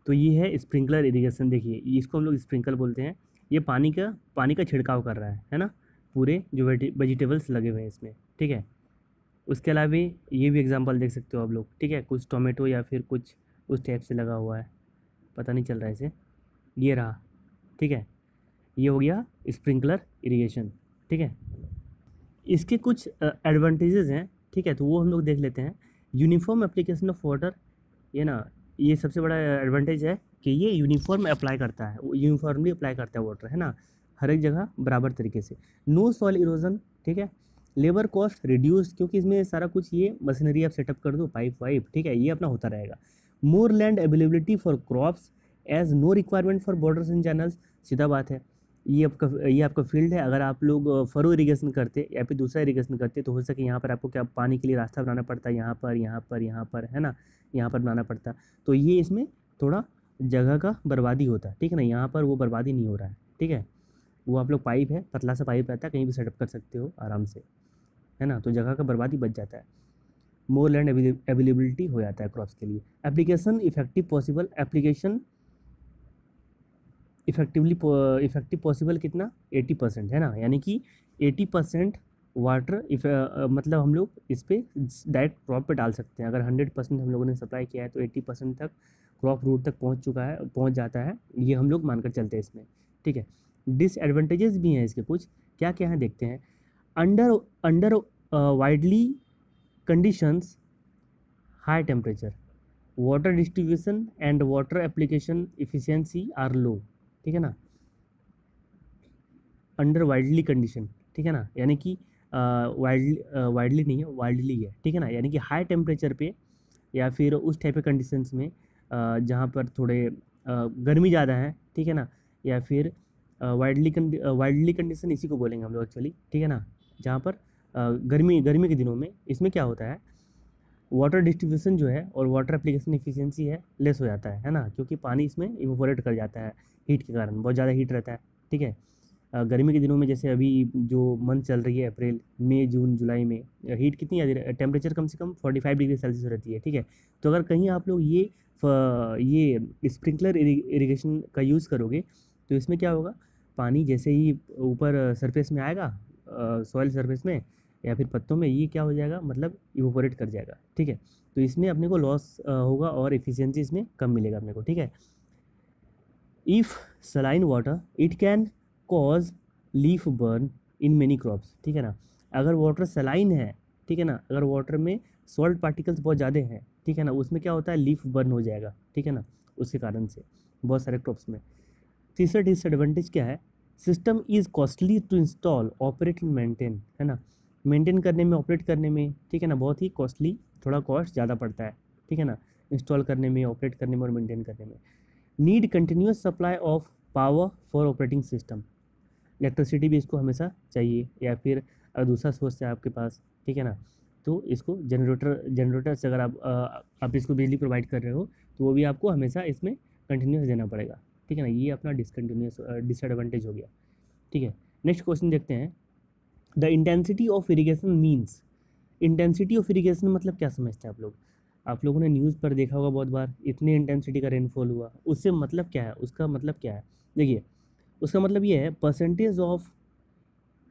तो ये है स्प्रिंकलर इरिगेशन देखिए, इसको हम लोग स्प्रिंकल बोलते हैं। ये पानी का पानी का छिड़काव कर रहा है है ना? पूरे जो वेजिटेबल्स लगे हुए हैं इसमें, ठीक है? उसके अलावा ये भी एग्जांपल देख सकते हो आप लोग, ठीक है? कुछ टोमेटो या फिर कुछ उस टाइप से लगा हुआ है, पता नहीं चल रहा है इसे। ये रहा, ठीक है? ये हो गया स्प्रिंकलर इरिगेशन ठीक है? इसके कुछ एडवांटेजेस हैं, ठीक है? तो वो हम लोग देख लेते हैं। यूनिफॉर्म एप्लीकेशन ऑफ़ वाटर ये ना, ये सबसे बड़ा एडवांटेज है। कि ये यूनिफॉर्म अप्लाई करता है यूनिफॉर्मली अप्लाई करता है वाटर है ना? हर एक जगह बराबर तरीके से। नो सॉल इरोजन ठीक है? लेबर कॉस्ट रिड्यूस क्योंकि इसमें सारा कुछ ये मशीनरी आप सेटअप कर दो पाइप वाइप ठीक है? ये अपना होता रहेगा। More land availability for crops as no requirement for borders and channels सीधा बात है। ये आपका ये आपका फ़ील्ड है। अगर आप लोग फरो इरीगेशन करते या फिर दूसरा इरीगेशन करते तो हो सके यहाँ पर आपको क्या पानी के लिए रास्ता बनाना पड़ता है यहाँ पर यहाँ पर यहाँ पर, है ना? यहाँ पर बनाना पड़ता। तो ये इसमें थोड़ा जगह का बर्बादी होता है, ठीक है ना? यहाँ पर वो बर्बादी नहीं हो रहा है, ठीक है? वो आप लोग पाइप है, पतला सा पाइप रहता है, कहीं भी सेटअप कर सकते हो आराम से, है ना? तो जगह का बर्बादी बच जाता है। मोर लैंड अवेलेबिलिटी हो जाता है क्रॉप्स के लिए। Application effective possible application effectively effective possible कितना? एटी परसेंट है ना? यानी कि एटी परसेंट वाटर इफ़ मतलब हम लोग इस पर डायरेक्ट क्रॉप पे डाल सकते हैं। अगर हंड्रेड परसेंट हम लोगों ने सप्लाई किया है तो एट्टी परसेंट तक क्रॉप रूट तक पहुँच चुका है, पहुँच जाता है। ये हम लोग मानकर चलते हैं इसमें, ठीक है? डिसएडवांटेजेस भी हैं इसके कुछ। क्या क्या हैं देखते हैं। Under under widely conditions high temperature water distribution and water application efficiency are low ठीक है ना? अंडर वाइडली कंडीशन ठीक है ना? यानी कि वाइडली वाइडली नहीं है, वाइल्डली है, ठीक है ना? यानी कि हाई टेम्परेचर पे या फिर उस टाइप के कंडीशंस में जहाँ पर थोड़े गर्मी ज़्यादा है, ठीक है ना? या फिर वाइडली वाइडली कंडीशन इसी को बोलेंगे हम लोग एक्चुअली ठीक है ना? जहाँ पर गर्मी गर्मी के दिनों में इसमें क्या होता है? वाटर डिस्ट्रीब्यूशन जो है और वाटर एप्लीकेशन इफिशियंसी है लेस हो जाता है है ना? क्योंकि पानी इसमें इवोपोरेट कर जाता है हीट के कारण, बहुत ज़्यादा हीट रहता है, ठीक है? गर्मी के दिनों में जैसे अभी जो मंथ चल रही है अप्रैल, मई, जून, जुलाई में हीट कितनी आती है टेम्परेचर कम से कम फोर्टी फाइव डिग्री सेल्सियस रहती है, ठीक है? तो अगर कहीं आप लोग ये ये स्प्रिंकलर इरीगेशन का यूज़ करोगे तो इसमें क्या होगा? पानी जैसे ही ऊपर सरफेस में आएगा सॉइल सरफेस में या फिर पत्तों में, ये क्या हो जाएगा? मतलब इवोपोरेट कर जाएगा, ठीक है? तो इसमें अपने को लॉस होगा और इफ़िशियंसी इसमें कम मिलेगा अपने को, ठीक है? If saline water it can cause leaf burn in many crops ठीक है ना? अगर वाटर सलाइन है, ठीक है ना? अगर वाटर में सॉल्ट पार्टिकल्स बहुत ज़्यादा हैं, ठीक है ना? उसमें क्या होता है? लीफ बर्न हो जाएगा, ठीक है ना? उसके कारण से, बहुत सारे क्रॉप्स में। तीसरा डिसएडवांटेज क्या है? System is costly to install operate and maintain है ना? मेंटेन करने में ऑपरेट करने में, ठीक है ना? बहुत ही कॉस्टली थोड़ा कॉस्ट ज़्यादा पड़ता है, ठीक है ना? इंस्टॉल करने में ऑपरेट करने में और मेंटेन करने में। Need continuous supply of power for operating system electricity भी इसको हमेशा चाहिए या फिर अगर दूसरा सोर्स है आपके पास, ठीक है ना? तो इसको जनरेटर जनरेटर से अगर आप आप इसको बिजली प्रोवाइड कर रहे हो तो वो भी आपको हमेशा इसमें कंटिन्यूस देना पड़ेगा, ठीक है ना? ये अपना डिसकंटिन्यूस डिसएडवांटेज हो गया, ठीक है? नेक्स्ट क्वेश्चन देखते हैं। The intensity of irrigation means intensity of irrigation मतलब क्या समझते हैं आप लोग? आप लोगों ने न्यूज़ पर देखा होगा बहुत बार, इतनी इंटेंसिटी का रेनफॉल हुआ, उससे मतलब क्या है? उसका मतलब क्या है? देखिए उसका मतलब ये है परसेंटेज ऑफ़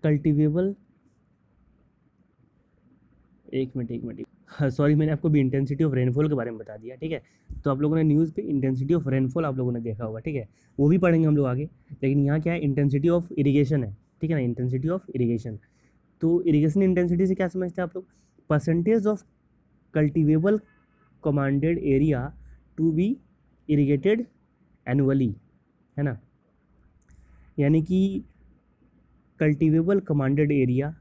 कल्टिवेबल एक मिनट एक मिनट। हाँ सॉरी मैंने आपको भी इंटेंसिटी ऑफ़ रेनफॉल के बारे में बता दिया, ठीक है? तो आप लोगों ने न्यूज़ पे इंटेंसिटी ऑफ़ रेनफॉल आप लोगों ने देखा होगा, ठीक है? वो भी पढ़ेंगे हम लोग आगे। लेकिन यहाँ क्या है इंटेंसिटी ऑफ़ इरीगेशन है, ठीक है ना? इंटेंसिटी ऑफ़ इरीगेशन तो इरीगेशन इंटेंसिटी से क्या समझते हैं आप लोग? Percentage of cultivable commanded area to be irrigated annually है ना? यानी कि cultivable commanded area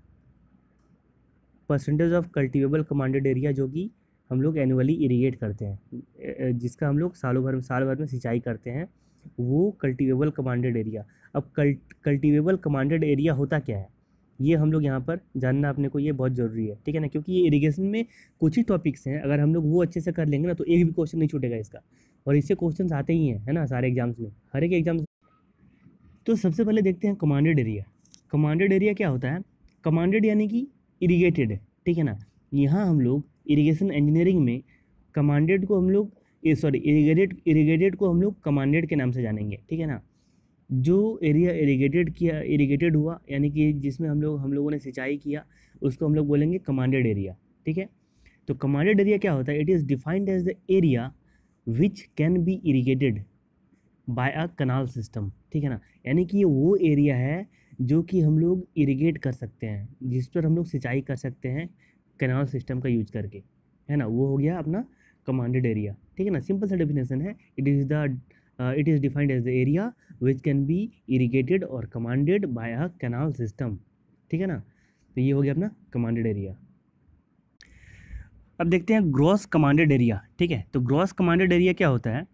percentage of cultivable commanded area जो कि हम लोग एनुअली इरीगेट करते हैं। जिसका हम लोग सालों भर में, साल भर में सिंचाई करते हैं, वो कल्टिवेबल कमांडेड एरिया अब कल्ट कल्टिवेबल कमांडेड एरिया होता क्या है? ये हम लोग यहाँ पर जानना अपने को ये बहुत ज़रूरी है, ठीक है ना? क्योंकि ये इरीगेशन में कुछ ही टॉपिक्स हैं, अगर हम लोग वो अच्छे से कर लेंगे ना तो एक भी क्वेश्चन नहीं छूटेगा इसका। और इससे क्वेश्चन आते ही हैं, है ना? सारे एग्ज़ाम्स में। हर एक एग्ज़ाम तो सबसे पहले देखते हैं कमांडेड एरिया कमांडेड एरिया क्या होता है? कमांडेड यानी कि इरीगेटेड ठीक है ना? यहाँ हम लोग इरीगेशन इंजीनियरिंग में कमांडेड को हम लोग सॉरी इरीगेटेड इरीगेटेड को हम लोग कमांडेड के नाम से जानेंगे, ठीक है ना? जो एरिया इरीगेटेड किया इरीगेटेड हुआ, यानी कि जिसमें हम लोग, हम लोगों ने सिंचाई किया, उसको हम लोग बोलेंगे कमांडेड एरिया ठीक है? तो कमांडेड एरिया क्या होता है? It is defined as the area which can be irrigated by a canal system ठीक है ना? यानी कि ये वो एरिया है जो कि हम लोग इरीगेट कर सकते हैं, जिस पर हम लोग सिंचाई कर सकते हैं कनाल सिस्टम का यूज़ करके, है ना? वो हो गया अपना कमांडेड एरिया ठीक है ना? सिंपल सा डेफिनेशन है। It is the it is defined as the area which can be irrigated और commanded by a canal system ठीक है ना? तो ये हो गया अपना कमांडेड एरिया अब देखते हैं ग्रॉस कमांडेड एरिया ठीक है? तो ग्रॉस कमांडेड एरिया क्या होता है?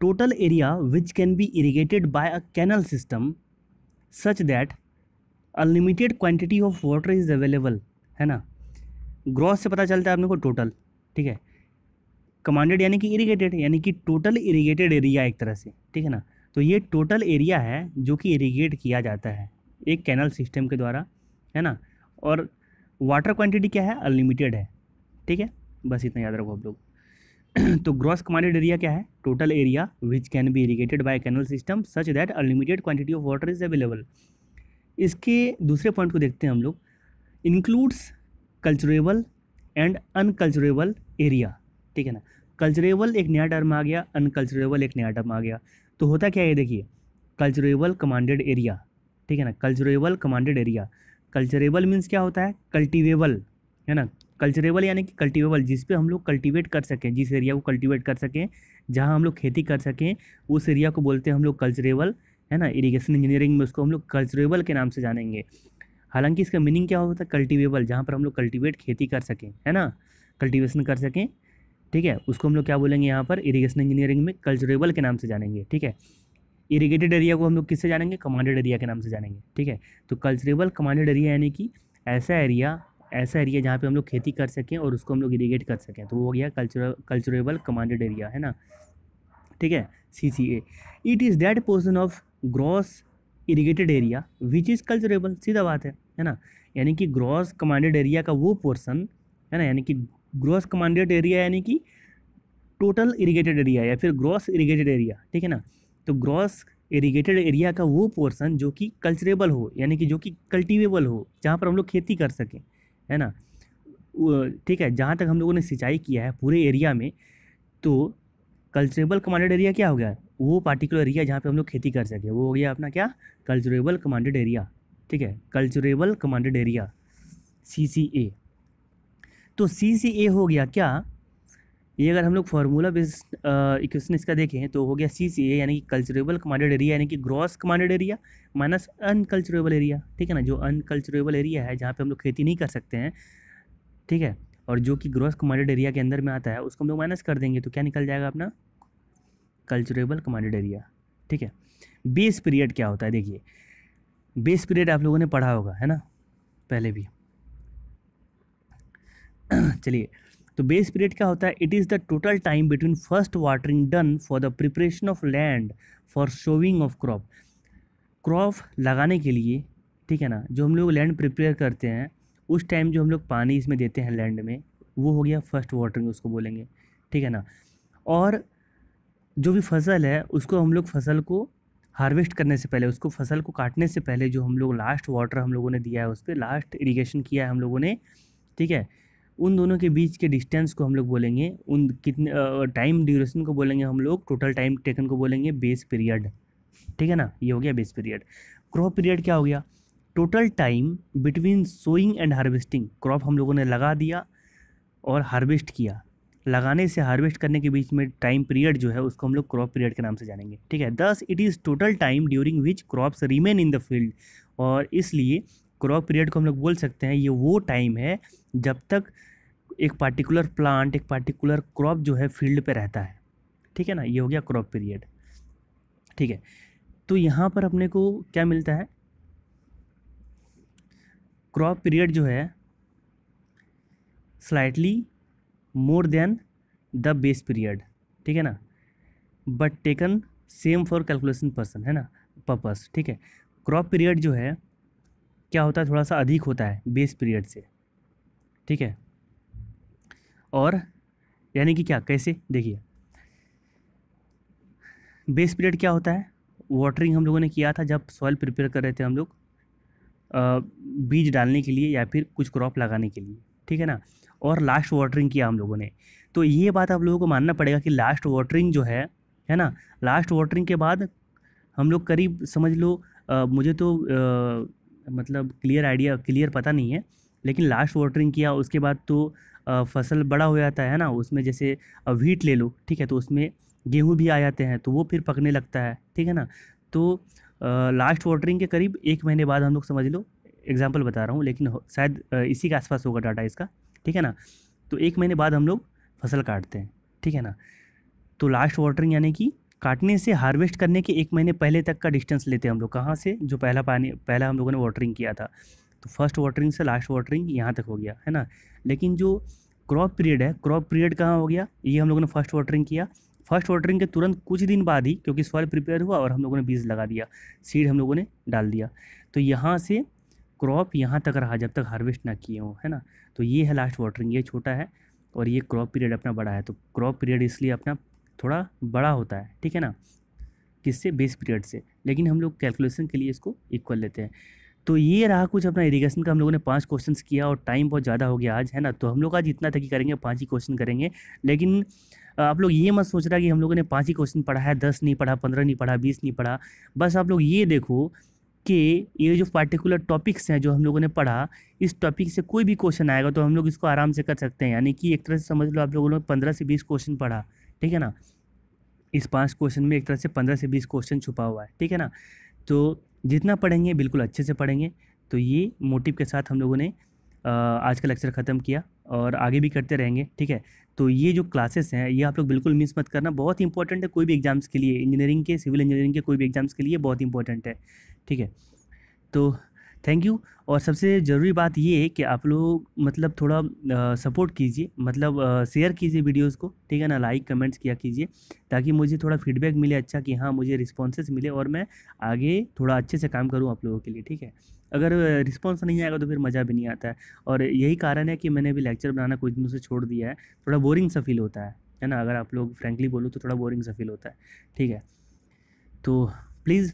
Total area which can be irrigated by a canal system such that unlimited quantity of water is available है ना? ग्रॉस से पता चलता है आपने को टोटल ठीक है? कमांडेड यानी कि इरीगेटेड यानी कि टोटल इरीगेटेड एरिया एक तरह से, ठीक है ना? तो ये टोटल एरिया है जो कि इरीगेट किया जाता है एक कैनल सिस्टम के द्वारा, है ना? और वाटर क्वांटिटी क्या है? अनलिमिटेड है, ठीक है? बस इतना याद रखो आप लोग। तो ग्रॉस कमांडेड एरिया क्या है? Total area which can be irrigated by canal system such that unlimited quantity of water is available इसके दूसरे पॉइंट को देखते हैं हम लोग। Includes culturable and unculturable area ठीक है ना? कल्चरेबल एक नया टर्म आ गया अनकल्चरेबल एक नया टर्म आ गया। तो होता क्या है देखिए? कल्चरेबल कमांडेड एरिया ठीक है ना? Culturable commanded area culturable means क्या होता है? कल्टिवेबल है ना? कल्चरेबल यानी कि कल्टिवेबल जिस पे हम लोग कल्टीवेट कर सकें, जिस एरिया को कल्टीवेट कर सकें, जहाँ हम लोग खेती कर सकें, उस एरिया को बोलते हैं हम लोग कल्चरेबल है ना? इरीगेशन इंजीनियरिंग में उसको हम लोग कल्चरेबल के नाम से जानेंगे। हालाँकि इसका मीनिंग क्या होता है? कल्टिवेबल जहाँ पर हम लोग कल्टिवेट खेती कर सकें, है ना? कल्टिवेशन कर सकें, ठीक है? उसको हम लोग क्या बोलेंगे यहाँ पर? इरीगेशन इंजीनियरिंग में कल्चरेबल के नाम से जानेंगे, ठीक है? इरीगेटेड एरिया को हम लोग किससे जानेंगे? कमांडेड एरिया के नाम से जानेंगे, ठीक है? तो कल्चरेबल कमांडेड एरिया यानी कि ऐसा एरिया ऐसा एरिया जहाँ पे हम लोग खेती कर सकें और उसको हम लोग इरीगेट कर सकें। तो वो हो गया कल्चर कल्चरेबल कमांडेड एरिया, है ना? ठीक है? C C A it is that portion of gross irrigated area which is culturable सीधा बात है है ना? यानी कि ग्रॉस कमांडेड एरिया का वो पोर्सन है ना? यानी कि ग्रॉस कमांडेड एरिया यानी कि टोटल इरीगेटेड एरिया या फिर ग्रॉस इरीगेटेड एरिया ठीक है ना? तो ग्रॉस इरीगेटेड एरिया का वो पोर्सन जो कि कल्चरेबल हो, यानी कि जो कि कल्टिवेबल हो, जहाँ पर हम लोग खेती कर सकें। है ना? ठीक है, जहाँ तक हम लोगों ने सिंचाई किया है पूरे एरिया में तो कल्चरेबल कमांडेड एरिया क्या हो गया? वो पार्टिकुलर एरिया जहाँ पे हम लोग खेती कर सके, वो हो गया अपना क्या? कल्चरेबल कमांडेड एरिया ठीक है? Culturable commanded area C C A तो सी सी ए हो गया क्या? ये अगर हम लोग फार्मूला बेस इक्वेशन इसका देखें तो हो गया सी सी ए यानी कि कल्चरेबल कमांडेड एरिया यानी कि gross commanded area minus unculturable area ठीक है ना? जो अनकल्चरेबल एरिया है, जहाँ पे हम लोग खेती नहीं कर सकते हैं, ठीक है? और जो कि ग्रॉस कमांडेड एरिया के अंदर में आता है, उसको हम लोग माइनस कर देंगे तो क्या निकल जाएगा अपना? कल्चरेबल कमांडेड एरिया ठीक है? बेस पीरियड क्या होता है, देखिए। बेस पीरियड आप लोगों ने पढ़ा होगा, है ना? पहले भी। चलिए तो बेस पीरियड क्या होता है? It is the total time between first watering done for the preparation of land for sowing of crop crop लगाने के लिए, ठीक है ना? जो हम लोग लैंड प्रिपेयर करते हैं, उस टाइम जो हम लोग पानी इसमें देते हैं लैंड में, वो हो गया फ़र्स्ट वाटरिंग उसको बोलेंगे, ठीक है ना? और जो भी फ़सल है, उसको हम लोग फ़सल को हार्वेस्ट करने से पहले, उसको फ़सल को काटने से पहले जो हम लोग लास्ट वाटर हम लोगों ने दिया है उस पर लास्ट इरीगेशन किया है हम लोगों ने, ठीक है? उन दोनों के बीच के डिस्टेंस को हम लोग बोलेंगे, उन कितने टाइम ड्यूरेशन को बोलेंगे हम लोग टोटल टाइम टेकन को बोलेंगे बेस पीरियड ठीक है ना? ये हो गया बेस पीरियड क्रॉप पीरियड क्या हो गया? Total time between sowing and harvesting crop हम लोगों ने लगा दिया और हार्वेस्ट किया. लगाने से हार्वेस्ट करने के बीच में टाइम पीरियड जो है, उसको हम लोग क्रॉप पीरियड के नाम से जानेंगे. ठीक है? Thus it is total time during which crops remain in the field और इसलिए क्रॉप पीरियड को हम लोग बोल सकते हैं, ये वो टाइम है जब तक एक पार्टिकुलर प्लांट एक पार्टिकुलर क्रॉप जो है फ़ील्ड पे रहता है। ठीक है ना? ये हो गया क्रॉप पीरियड ठीक है? तो यहाँ पर अपने को क्या मिलता है? क्रॉप पीरियड जो है slightly more than the base period ठीक है ना? But taken same for calculation purpose है ना? पर्पस ठीक है? क्रॉप पीरियड जो है, क्या होता है? थोड़ा सा अधिक होता है बेस पीरियड से। ठीक है? और यानी कि क्या कैसे? देखिए। बेस पीरियड क्या होता है? वाटरिंग हम लोगों ने किया था जब सॉइल प्रिपेयर कर रहे थे हम लोग बीज डालने के लिए या फिर कुछ क्रॉप लगाने के लिए ठीक है ना? और लास्ट वाटरिंग किया हम लोगों ने। तो ये बात आप लोगों को मानना पड़ेगा कि लास्ट वाटरिंग जो है है ना? लास्ट वाटरिंग के बाद हम लोग करीब समझ लो आ, मुझे तो आ, मतलब क्लियर आइडिया क्लियर पता नहीं है लेकिन लास्ट वाटरिंग किया उसके बाद तो फ़सल बड़ा हो जाता है ना, उसमें जैसे व्हीट ले लो, ठीक है तो उसमें गेहूँ भी आ जाते हैं तो वो फिर पकने लगता है, ठीक है ना? तो लास्ट वाटरिंग के करीब एक महीने बाद हम लोग समझ लो एग्ज़ाम्पल बता रहा हूँ, लेकिन शायद इसी के आसपास होगा डाटा इसका, ठीक है ना? तो एक महीने बाद हम लोग फ़सल काटते हैं, ठीक है ना? तो लास्ट वाटरिंग यानी कि काटने से हार्वेस्ट करने के एक महीने पहले तक का डिस्टेंस लेते हैं हम लोग, कहाँ से? जो पहला पानी, पहला हम लोगों ने वाटरिंग किया था। तो फ़र्स्ट वाटरिंग से लास्ट वाटरिंग यहाँ तक हो गया, है ना? लेकिन जो क्रॉप पीरियड है क्रॉप पीरियड कहाँ हो गया? ये हम लोगों ने फ़र्स्ट वाटरिंग किया। फ़र्स्ट वाटरिंग के तुरंत कुछ दिन बाद ही, क्योंकि सॉइल प्रिपेयर हुआ और हम लोगों ने बीज लगा दिया सीड हम लोगों ने डाल दिया। तो यहाँ से क्रॉप यहाँ तक रहा, जब तक हार्वेस्ट ना किए हों, है ना? तो ये है लास्ट वाटरिंग ये छोटा है और ये क्रॉप पीरियड अपना बड़ा है। तो क्रॉप पीरियड इसलिए अपना थोड़ा बड़ा होता है, ठीक है ना? किससे? बेस पीरियड से। लेकिन हम लोग कैलकुलेशन के लिए इसको इक्वल लेते हैं। तो ये रहा कुछ अपना इरीगेशन का हम लोगों ने पाँच क्वेश्चन किया और टाइम बहुत ज़्यादा हो गया आज, है ना? तो हम लोग आज इतना तक ही करेंगे, पाँच ही क्वेश्चन करेंगे। लेकिन आप लोग ये मत सोच रहा कि हम लोगों ने पाँच ही क्वेश्चन पढ़ा है, दस नहीं पढ़ा, पंद्रह नहीं पढ़ा, बीस नहीं पढ़ा। बस आप लोग ये देखो कि ये जो पार्टिकुलर टॉपिक्स हैं जो हम लोगों ने पढ़ा, इस टॉपिक से कोई भी क्वेश्चन आएगा तो हम लोग इसको आराम से कर सकते हैं। यानी कि एक तरह से समझ लो आप लोगों ने पंद्रह से बीस क्वेश्चन पढ़ा, ठीक है ना? इस पाँच क्वेश्चन में एक तरह से पंद्रह से बीस क्वेश्चन छुपा हुआ है, ठीक है ना? तो जितना पढ़ेंगे, बिल्कुल अच्छे से पढ़ेंगे। तो ये मोटिव के साथ हम लोगों ने आज का लेक्चर ख़त्म किया और आगे भी करते रहेंगे, ठीक है? तो ये जो क्लासेस हैं, ये आप लोग बिल्कुल मिस मत करना। बहुत इंपॉर्टेंट है, कोई भी एग्ज़ाम्स के लिए, इंजीनियरिंग के, सिविल इंजीनियरिंग के कोई भी एग्ज़ाम्स के लिए बहुत इंपॉर्टेंट है, ठीक है? तो थैंक यू और सबसे ज़रूरी बात ये है कि आप लोग मतलब थोड़ा सपोर्ट कीजिए मतलब शेयर कीजिए वीडियोस को, ठीक है ना? लाइक कमेंट्स किया कीजिए, ताकि मुझे थोड़ा फीडबैक मिले अच्छा कि हाँ मुझे रिस्पॉन्सेस मिले और मैं आगे थोड़ा अच्छे से काम करूँ आप लोगों के लिए, ठीक है? अगर रिस्पॉन्स नहीं आएगा तो फिर मज़ा भी नहीं आता है। और यही कारण है कि मैंने अभी लेक्चर बनाना कुछ दिनों से छोड़ दिया है, थोड़ा बोरिंग सा फील होता है है ना? अगर आप लोग फ्रेंकली बोलो तो थोड़ा बोरिंग सा फील होता है, ठीक है? तो प्लीज़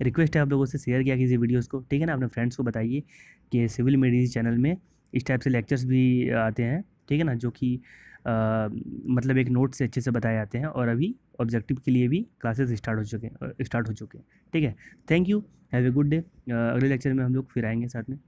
रिक्वेस्ट है आप लोगों से शेयर किया कीजिए वीडियोज़ को, ठीक है ना? अपने फ्रेंड्स को बताइए कि सिविल मेडिसिन चैनल में इस टाइप से लेक्चर्स भी आते हैं, ठीक है ना? जो कि मतलब एक नोट से अच्छे से बताए जाते हैं और अभी ऑब्जेक्टिव के लिए भी क्लासेस स्टार्ट हो चुके हैं स्टार्ट हो चुके हैं, ठीक है? Thank you, have a good day. अगले लेक्चर में हम लोग फिर आएँगे साथ में।